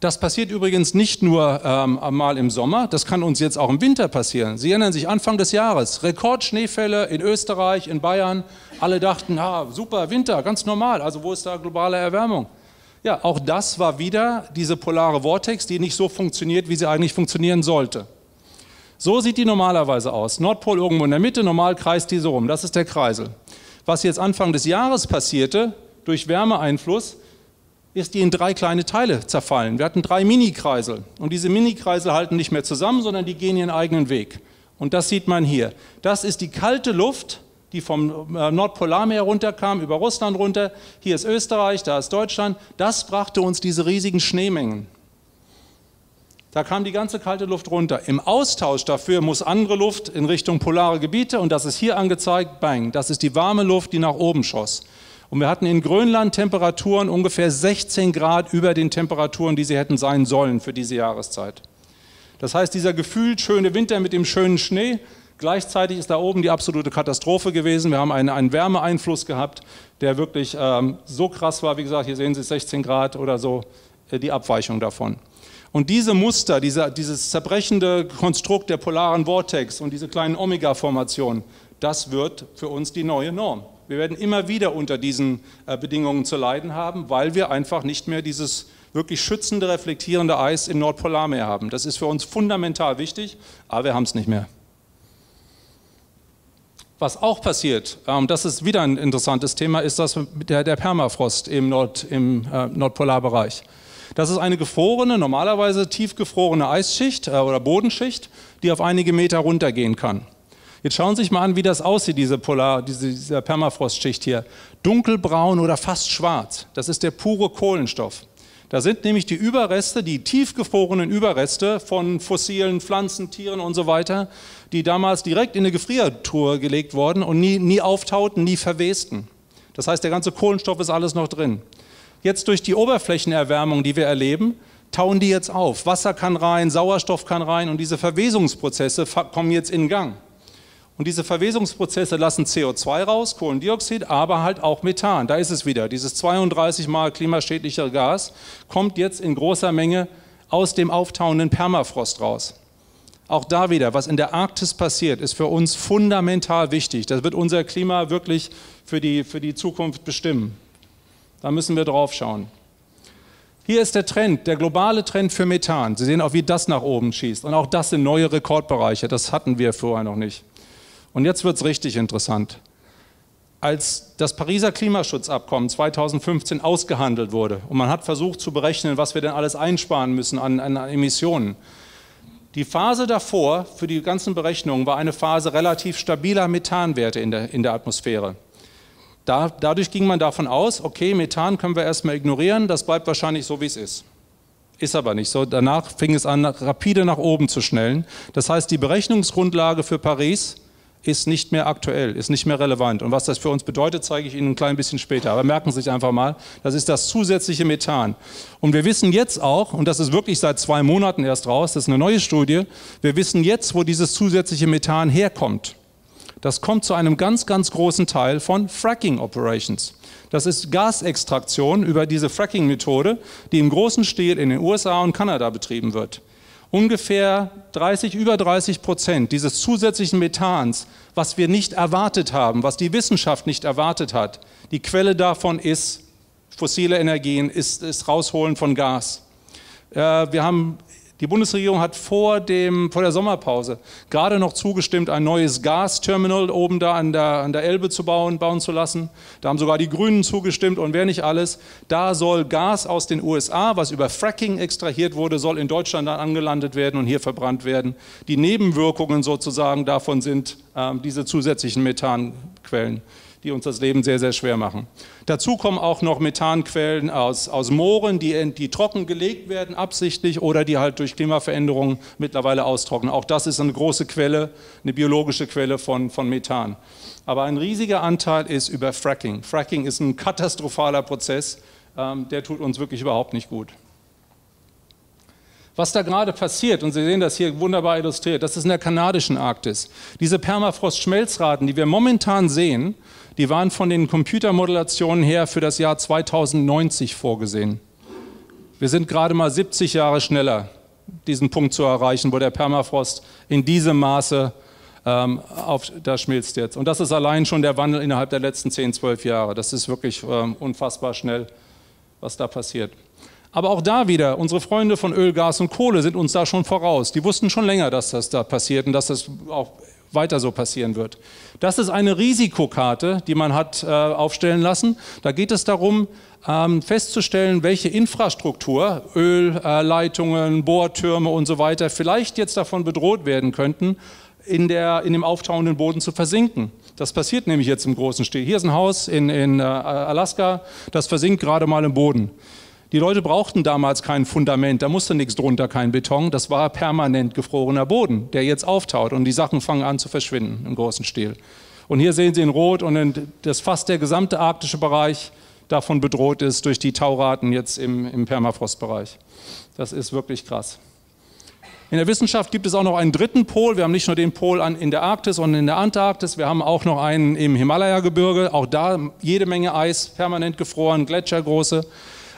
S1: Das passiert übrigens nicht nur ähm, mal im Sommer, das kann uns jetzt auch im Winter passieren. Sie erinnern sich Anfang des Jahres, Rekordschneefälle in Österreich, in Bayern. Alle dachten, ah, super, Winter, ganz normal. Also wo ist da globale Erwärmung? Ja, auch das war wieder diese polare Vortex, die nicht so funktioniert, wie sie eigentlich funktionieren sollte. So sieht die normalerweise aus. Nordpol irgendwo in der Mitte, normal kreist die so rum. Das ist der Kreisel. Was jetzt Anfang des Jahres passierte, durch Wärmeeinfluss, ist die in drei kleine Teile zerfallen. Wir hatten drei Mini-Kreisel und diese Mini-Kreisel halten nicht mehr zusammen, sondern die gehen ihren eigenen Weg. Und das sieht man hier. Das ist die kalte Luft, die vom äh, Nordpolarmeer runterkam, über Russland runter. Hier ist Österreich, da ist Deutschland. Das brachte uns diese riesigen Schneemengen. Da kam die ganze kalte Luft runter. Im Austausch dafür muss andere Luft in Richtung polare Gebiete, und das ist hier angezeigt, bang, das ist die warme Luft, die nach oben schoss. Und wir hatten in Grönland Temperaturen ungefähr 16 Grad über den Temperaturen, die sie hätten sein sollen für diese Jahreszeit. Das heißt, dieser gefühlt schöne Winter mit dem schönen Schnee, gleichzeitig ist da oben die absolute Katastrophe gewesen. Wir haben einen, einen Wärmeeinfluss gehabt, der wirklich ähm, so krass war. Wie gesagt, hier sehen Sie 16 Grad oder so, äh, die Abweichung davon. Und diese Muster, dieser, dieses zerbrechende Konstrukt der polaren Vortex und diese kleinen Omega-Formationen, das wird für uns die neue Norm. Wir werden immer wieder unter diesen äh, Bedingungen zu leiden haben, weil wir einfach nicht mehr dieses wirklich schützende, reflektierende Eis im Nordpolarmeer haben. Das ist für uns fundamental wichtig, aber wir haben es nicht mehr. Was auch passiert, ähm, das ist wieder ein interessantes Thema, ist das der, der Permafrost im, Nord, im äh, Nordpolarbereich. Das ist eine gefrorene, normalerweise tiefgefrorene Eisschicht äh, oder Bodenschicht, die auf einige Meter runtergehen kann. Jetzt schauen Sie sich mal an, wie das aussieht, diese, Polar, diese, diese Permafrostschicht hier. Dunkelbraun oder fast schwarz. Das ist der pure Kohlenstoff. Da sind nämlich die Überreste, die tiefgefrorenen Überreste von fossilen Pflanzen, Tieren und so weiter, die damals direkt in eine Gefriertruhe gelegt wurden und nie, nie auftauten, nie verwesten. Das heißt, der ganze Kohlenstoff ist alles noch drin. Jetzt durch die Oberflächenerwärmung, die wir erleben, tauen die jetzt auf. Wasser kann rein, Sauerstoff kann rein und diese Verwesungsprozesse kommen jetzt in Gang. Und diese Verwesungsprozesse lassen CO2 raus, Kohlendioxid, aber halt auch Methan. Da ist es wieder. Dieses 32 mal klimaschädliche Gas kommt jetzt in großer Menge aus dem auftauenden Permafrost raus. Auch da wieder, was in der Arktis passiert, ist für uns fundamental wichtig. Das wird unser Klima wirklich für die, für die Zukunft bestimmen. Da müssen wir drauf schauen. Hier ist der Trend, der globale Trend für Methan. Sie sehen auch, wie das nach oben schießt. Und auch das sind neue Rekordbereiche. Das hatten wir vorher noch nicht. Und jetzt wird es richtig interessant. Als das Pariser Klimaschutzabkommen 2015 ausgehandelt wurde und man hat versucht zu berechnen, was wir denn alles einsparen müssen an, an Emissionen, die Phase davor für die ganzen Berechnungen war eine Phase relativ stabiler Methanwerte in der, in der Atmosphäre. Da, dadurch ging man davon aus, okay, Methan können wir erstmal ignorieren, das bleibt wahrscheinlich so, wie es ist. Ist aber nicht so. Danach fing es an, rapide nach oben zu schnellen. Das heißt, die Berechnungsgrundlage für Paris ist nicht mehr aktuell, ist nicht mehr relevant. Und was das für uns bedeutet, zeige ich Ihnen ein klein bisschen später. Aber merken Sie sich einfach mal, das ist das zusätzliche Methan. Und wir wissen jetzt auch, und das ist wirklich seit zwei Monaten erst raus, das ist eine neue Studie, wir wissen jetzt, wo dieses zusätzliche Methan herkommt. Das kommt zu einem ganz, ganz großen Teil von Fracking Operations. Das ist Gasextraktion über diese Fracking-Methode, die im großen Stil in den USA und Kanada betrieben wird ungefähr 30, über 30 Prozent dieses zusätzlichen Methans, was wir nicht erwartet haben, was die Wissenschaft nicht erwartet hat. Die Quelle davon ist fossile Energien, ist das Rausholen von Gas. Äh, wir haben die Bundesregierung hat vor, dem, vor der Sommerpause gerade noch zugestimmt, ein neues Gasterminal oben da an der, an der Elbe zu bauen, bauen zu lassen. Da haben sogar die Grünen zugestimmt und wer nicht alles. Da soll Gas aus den USA, was über Fracking extrahiert wurde, soll in Deutschland dann angelandet werden und hier verbrannt werden. Die Nebenwirkungen sozusagen davon sind ähm, diese zusätzlichen Methanquellen die uns das Leben sehr, sehr schwer machen. Dazu kommen auch noch Methanquellen aus, aus Mooren, die, die trocken gelegt werden absichtlich oder die halt durch Klimaveränderungen mittlerweile austrocknen. Auch das ist eine große Quelle, eine biologische Quelle von, von Methan. Aber ein riesiger Anteil ist über Fracking. Fracking ist ein katastrophaler Prozess, ähm, der tut uns wirklich überhaupt nicht gut. Was da gerade passiert, und Sie sehen das hier wunderbar illustriert, das ist in der kanadischen Arktis. Diese Permafrost-Schmelzraten, die wir momentan sehen, die waren von den Computermodulationen her für das Jahr 2090 vorgesehen. Wir sind gerade mal 70 Jahre schneller, diesen Punkt zu erreichen, wo der Permafrost in diesem Maße ähm, auf, da schmilzt jetzt. Und das ist allein schon der Wandel innerhalb der letzten 10, 12 Jahre. Das ist wirklich ähm, unfassbar schnell, was da passiert. Aber auch da wieder, unsere Freunde von Öl, Gas und Kohle sind uns da schon voraus. Die wussten schon länger, dass das da passiert und dass das auch weiter so passieren wird. Das ist eine Risikokarte, die man hat äh, aufstellen lassen. Da geht es darum, ähm, festzustellen, welche Infrastruktur, Ölleitungen, äh, Bohrtürme und so weiter, vielleicht jetzt davon bedroht werden könnten, in, der, in dem auftauenden Boden zu versinken. Das passiert nämlich jetzt im großen Stil. Hier ist ein Haus in, in äh, Alaska, das versinkt gerade mal im Boden. Die Leute brauchten damals kein Fundament, da musste nichts drunter, kein Beton. Das war permanent gefrorener Boden, der jetzt auftaut und die Sachen fangen an zu verschwinden im großen Stil. Und hier sehen Sie in Rot und das fast der gesamte arktische Bereich davon bedroht ist durch die Tauraten jetzt im, im Permafrostbereich. Das ist wirklich krass. In der Wissenschaft gibt es auch noch einen dritten Pol. Wir haben nicht nur den Pol an, in der Arktis und in der Antarktis, wir haben auch noch einen im Himalaya-Gebirge. Auch da jede Menge Eis, permanent gefroren, Gletschergroße.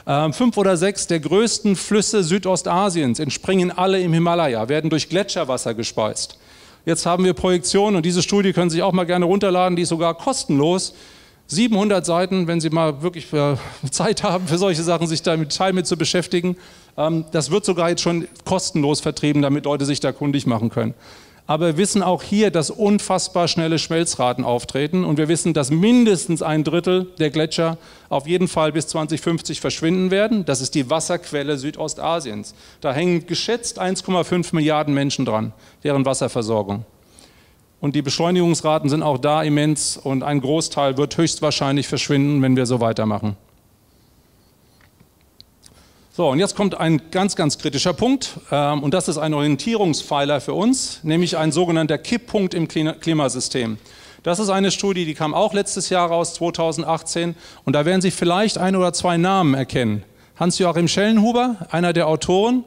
S1: Ähm, fünf oder sechs der größten Flüsse Südostasiens entspringen alle im Himalaya, werden durch Gletscherwasser gespeist. Jetzt haben wir Projektionen und diese Studie können Sie auch mal gerne runterladen, die ist sogar kostenlos. 700 Seiten, wenn Sie mal wirklich äh, [laughs] Zeit haben für solche Sachen, sich da mit Teil mit zu beschäftigen. Ähm, das wird sogar jetzt schon kostenlos vertrieben, damit Leute sich da kundig machen können. Aber wir wissen auch hier, dass unfassbar schnelle Schmelzraten auftreten und wir wissen, dass mindestens ein Drittel der Gletscher auf jeden Fall bis 2050 verschwinden werden. Das ist die Wasserquelle Südostasiens. Da hängen geschätzt 1,5 Milliarden Menschen dran, deren Wasserversorgung. Und die Beschleunigungsraten sind auch da immens und ein Großteil wird höchstwahrscheinlich verschwinden, wenn wir so weitermachen. So, und jetzt kommt ein ganz, ganz kritischer Punkt, ähm, und das ist ein Orientierungspfeiler für uns, nämlich ein sogenannter Kipppunkt im Klimasystem. Das ist eine Studie, die kam auch letztes Jahr raus, 2018, und da werden Sie vielleicht ein oder zwei Namen erkennen. Hans-Joachim Schellenhuber, einer der Autoren,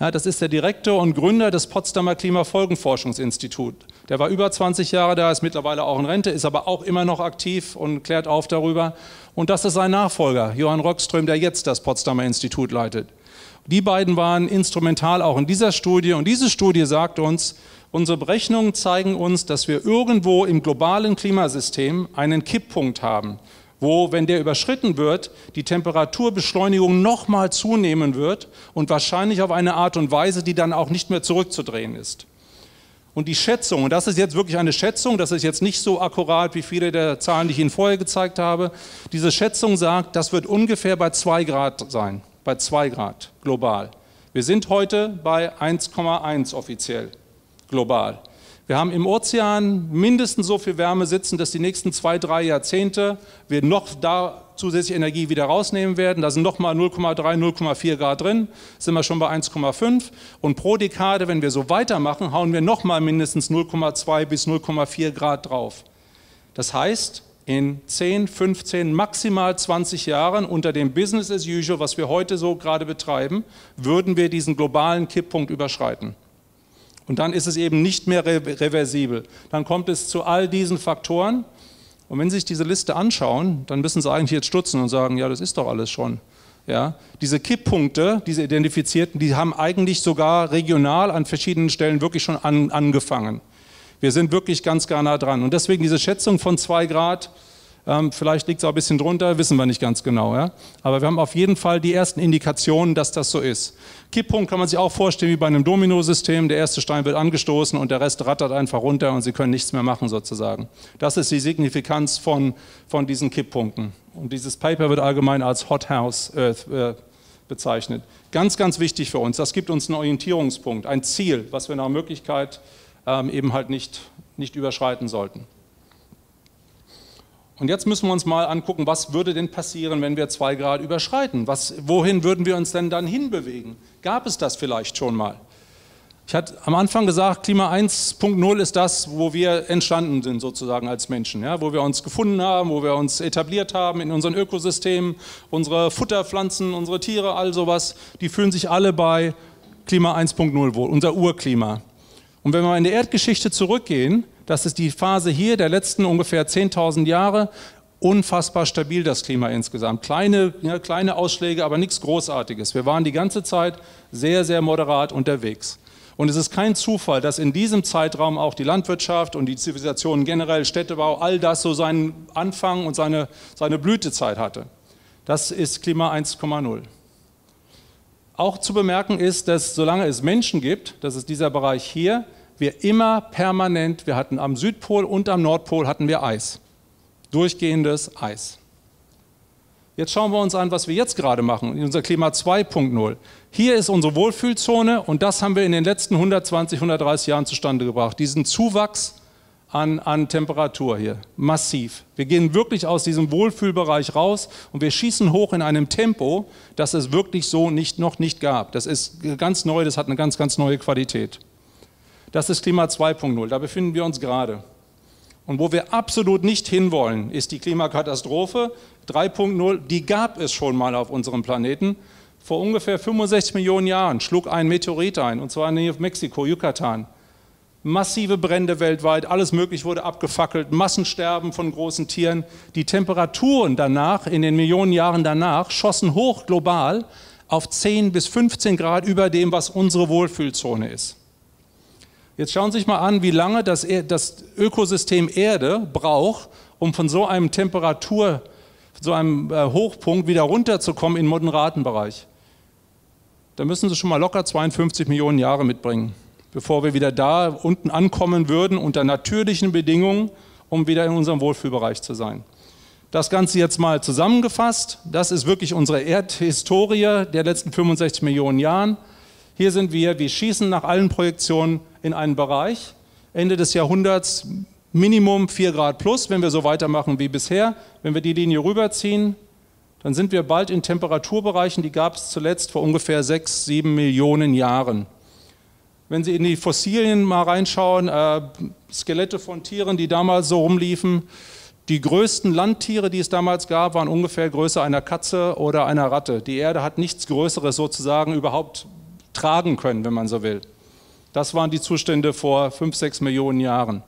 S1: ja, das ist der Direktor und Gründer des Potsdamer Klimafolgenforschungsinstituts. Der war über 20 Jahre da, ist mittlerweile auch in Rente, ist aber auch immer noch aktiv und klärt auf darüber. Und das ist sein Nachfolger, Johann Rockström, der jetzt das Potsdamer Institut leitet. Die beiden waren instrumental auch in dieser Studie. Und diese Studie sagt uns, unsere Berechnungen zeigen uns, dass wir irgendwo im globalen Klimasystem einen Kipppunkt haben, wo, wenn der überschritten wird, die Temperaturbeschleunigung nochmal zunehmen wird und wahrscheinlich auf eine Art und Weise, die dann auch nicht mehr zurückzudrehen ist. Und die Schätzung, und das ist jetzt wirklich eine Schätzung, das ist jetzt nicht so akkurat wie viele der Zahlen, die ich Ihnen vorher gezeigt habe. Diese Schätzung sagt, das wird ungefähr bei 2 Grad sein, bei 2 Grad global. Wir sind heute bei 1,1 offiziell global. Wir haben im Ozean mindestens so viel Wärme sitzen, dass die nächsten zwei, drei Jahrzehnte wir noch da zusätzliche Energie wieder rausnehmen werden. Da sind nochmal 0,3, 0,4 Grad drin, sind wir schon bei 1,5. Und pro Dekade, wenn wir so weitermachen, hauen wir nochmal mindestens 0,2 bis 0,4 Grad drauf. Das heißt, in 10, 15, maximal 20 Jahren unter dem Business as usual, was wir heute so gerade betreiben, würden wir diesen globalen Kipppunkt überschreiten. Und dann ist es eben nicht mehr reversibel. Dann kommt es zu all diesen Faktoren. Und wenn Sie sich diese Liste anschauen, dann müssen Sie eigentlich jetzt stutzen und sagen, ja, das ist doch alles schon. Ja, diese Kipppunkte, diese identifizierten, die haben eigentlich sogar regional an verschiedenen Stellen wirklich schon an, angefangen. Wir sind wirklich ganz gar nah dran. Und deswegen diese Schätzung von zwei Grad, ähm, vielleicht liegt es auch ein bisschen drunter, wissen wir nicht ganz genau. Ja? Aber wir haben auf jeden Fall die ersten Indikationen, dass das so ist. Kipppunkt kann man sich auch vorstellen wie bei einem Dominosystem. Der erste Stein wird angestoßen und der Rest rattert einfach runter und Sie können nichts mehr machen sozusagen. Das ist die Signifikanz von, von diesen Kipppunkten. Und dieses Paper wird allgemein als Hothouse Earth äh, bezeichnet. Ganz, ganz wichtig für uns. Das gibt uns einen Orientierungspunkt, ein Ziel, was wir nach Möglichkeit ähm, eben halt nicht, nicht überschreiten sollten. Und jetzt müssen wir uns mal angucken, was würde denn passieren, wenn wir zwei Grad überschreiten? Was, wohin würden wir uns denn dann hinbewegen? Gab es das vielleicht schon mal? Ich hatte am Anfang gesagt, Klima 1.0 ist das, wo wir entstanden sind sozusagen als Menschen, ja, wo wir uns gefunden haben, wo wir uns etabliert haben in unseren Ökosystemen, unsere Futterpflanzen, unsere Tiere, all sowas, die fühlen sich alle bei Klima 1.0 wohl, unser Urklima. Und wenn wir in der Erdgeschichte zurückgehen, das ist die Phase hier der letzten ungefähr 10.000 Jahre, unfassbar stabil das Klima insgesamt. Kleine, ja, kleine Ausschläge, aber nichts Großartiges. Wir waren die ganze Zeit sehr, sehr moderat unterwegs. Und es ist kein Zufall, dass in diesem Zeitraum auch die Landwirtschaft und die Zivilisation generell, Städtebau, all das so seinen Anfang und seine, seine Blütezeit hatte. Das ist Klima 1,0. Auch zu bemerken ist, dass solange es Menschen gibt, das ist dieser Bereich hier, wir immer permanent, wir hatten am Südpol und am Nordpol hatten wir Eis. Durchgehendes Eis. Jetzt schauen wir uns an, was wir jetzt gerade machen, in unser Klima 2.0. Hier ist unsere Wohlfühlzone und das haben wir in den letzten 120, 130 Jahren zustande gebracht. Diesen Zuwachs an, an Temperatur hier, massiv. Wir gehen wirklich aus diesem Wohlfühlbereich raus und wir schießen hoch in einem Tempo, das es wirklich so nicht, noch nicht gab. Das ist ganz neu, das hat eine ganz, ganz neue Qualität. Das ist Klima 2.0, da befinden wir uns gerade. Und wo wir absolut nicht hinwollen, ist die Klimakatastrophe 3.0. Die gab es schon mal auf unserem Planeten. Vor ungefähr 65 Millionen Jahren schlug ein Meteorit ein, und zwar in Nähe Mexiko, Yucatan. Massive Brände weltweit, alles möglich wurde abgefackelt, Massensterben von großen Tieren. Die Temperaturen danach, in den Millionen Jahren danach, schossen hoch global auf 10 bis 15 Grad über dem, was unsere Wohlfühlzone ist. Jetzt schauen Sie sich mal an, wie lange das, das Ökosystem Erde braucht, um von so einem Temperatur, so einem äh, Hochpunkt wieder runterzukommen in moderaten Bereich. Da müssen Sie schon mal locker 52 Millionen Jahre mitbringen, bevor wir wieder da unten ankommen würden unter natürlichen Bedingungen, um wieder in unserem Wohlfühlbereich zu sein. Das Ganze jetzt mal zusammengefasst. Das ist wirklich unsere Erdhistorie der letzten 65 Millionen Jahren. Hier sind wir, wir schießen nach allen Projektionen in einen Bereich. Ende des Jahrhunderts Minimum 4 Grad plus, wenn wir so weitermachen wie bisher. Wenn wir die Linie rüberziehen, dann sind wir bald in Temperaturbereichen, die gab es zuletzt vor ungefähr 6, 7 Millionen Jahren. Wenn Sie in die Fossilien mal reinschauen, äh, Skelette von Tieren, die damals so rumliefen, die größten Landtiere, die es damals gab, waren ungefähr Größe einer Katze oder einer Ratte. Die Erde hat nichts Größeres sozusagen überhaupt tragen können, wenn man so will. Das waren die Zustände vor fünf, sechs Millionen Jahren.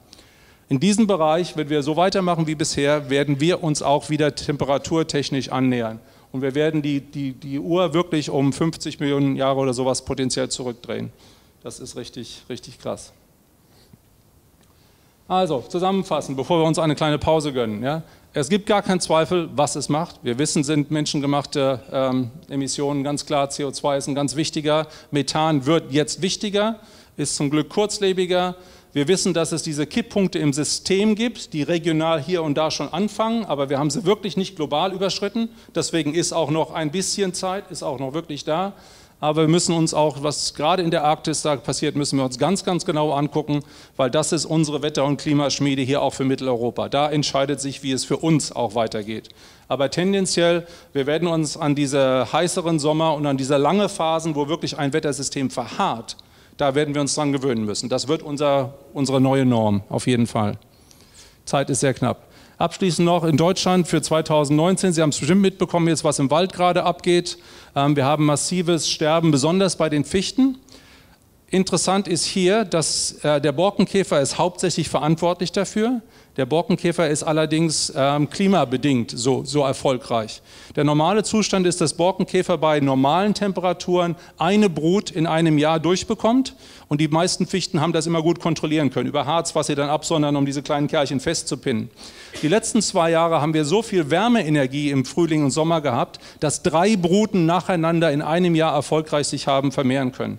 S1: In diesem Bereich, wenn wir so weitermachen wie bisher, werden wir uns auch wieder temperaturtechnisch annähern. Und wir werden die, die, die Uhr wirklich um 50 Millionen Jahre oder sowas potenziell zurückdrehen. Das ist richtig, richtig krass. Also, zusammenfassend, bevor wir uns eine kleine Pause gönnen. Ja? Es gibt gar keinen Zweifel, was es macht. Wir wissen, sind menschengemachte ähm, Emissionen ganz klar. CO2 ist ein ganz wichtiger. Methan wird jetzt wichtiger, ist zum Glück kurzlebiger. Wir wissen, dass es diese Kipppunkte im System gibt, die regional hier und da schon anfangen, aber wir haben sie wirklich nicht global überschritten. Deswegen ist auch noch ein bisschen Zeit, ist auch noch wirklich da. Aber wir müssen uns auch, was gerade in der Arktis da passiert, müssen wir uns ganz, ganz genau angucken, weil das ist unsere Wetter- und Klimaschmiede hier auch für Mitteleuropa. Da entscheidet sich, wie es für uns auch weitergeht. Aber tendenziell, wir werden uns an diese heißeren Sommer und an diese lange Phasen, wo wirklich ein Wettersystem verharrt, da werden wir uns dran gewöhnen müssen. Das wird unser, unsere neue Norm, auf jeden Fall. Zeit ist sehr knapp. Abschließend noch in Deutschland für 2019. Sie haben es bestimmt mitbekommen, jetzt was im Wald gerade abgeht. Ähm, wir haben massives Sterben, besonders bei den Fichten. Interessant ist hier, dass äh, der Borkenkäfer ist hauptsächlich verantwortlich dafür. Der Borkenkäfer ist allerdings ähm, klimabedingt so, so erfolgreich. Der normale Zustand ist, dass Borkenkäfer bei normalen Temperaturen eine Brut in einem Jahr durchbekommt und die meisten Fichten haben das immer gut kontrollieren können, über Harz, was sie dann absondern, um diese kleinen Kerlchen festzupinnen. Die letzten zwei Jahre haben wir so viel Wärmeenergie im Frühling und Sommer gehabt, dass drei Bruten nacheinander in einem Jahr erfolgreich sich haben vermehren können.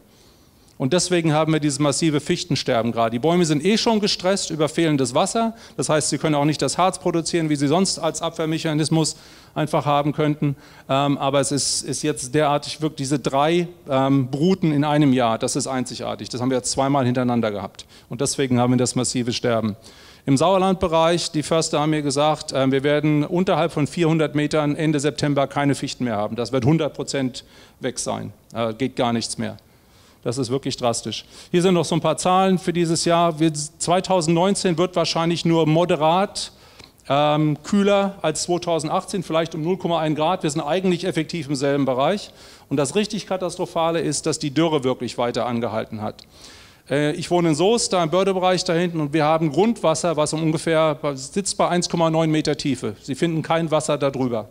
S1: Und deswegen haben wir dieses massive Fichtensterben gerade. Die Bäume sind eh schon gestresst über fehlendes Wasser. Das heißt, sie können auch nicht das Harz produzieren, wie sie sonst als Abwehrmechanismus einfach haben könnten. Ähm, aber es ist, ist, jetzt derartig, wirklich diese drei ähm, Bruten in einem Jahr, das ist einzigartig. Das haben wir jetzt zweimal hintereinander gehabt. Und deswegen haben wir das massive Sterben. Im Sauerlandbereich, die Förster haben mir gesagt, äh, wir werden unterhalb von 400 Metern Ende September keine Fichten mehr haben. Das wird 100 Prozent weg sein. Äh, geht gar nichts mehr. Das ist wirklich drastisch. Hier sind noch so ein paar Zahlen für dieses Jahr. 2019 wird wahrscheinlich nur moderat ähm, kühler als 2018, vielleicht um 0,1 Grad. Wir sind eigentlich effektiv im selben Bereich. Und das richtig Katastrophale ist, dass die Dürre wirklich weiter angehalten hat. Äh, ich wohne in Soest, da im Bördebereich da hinten, und wir haben Grundwasser, was um ungefähr sitzt bei 1,9 Meter Tiefe. Sie finden kein Wasser darüber.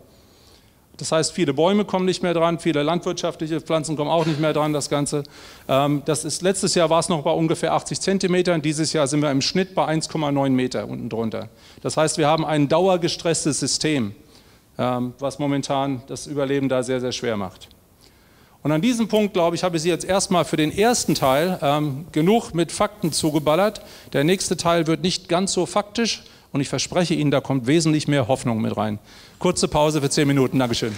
S1: Das heißt, viele Bäume kommen nicht mehr dran, viele landwirtschaftliche Pflanzen kommen auch nicht mehr dran, das Ganze. Ähm, das ist, letztes Jahr war es noch bei ungefähr 80 Zentimetern, dieses Jahr sind wir im Schnitt bei 1,9 Meter unten drunter. Das heißt, wir haben ein dauergestresstes System, ähm, was momentan das Überleben da sehr, sehr schwer macht. Und an diesem Punkt, glaube ich, habe ich Sie jetzt erstmal für den ersten Teil ähm, genug mit Fakten zugeballert. Der nächste Teil wird nicht ganz so faktisch, und ich verspreche Ihnen, da kommt wesentlich mehr Hoffnung mit rein. Kurze Pause für zehn Minuten. Dankeschön.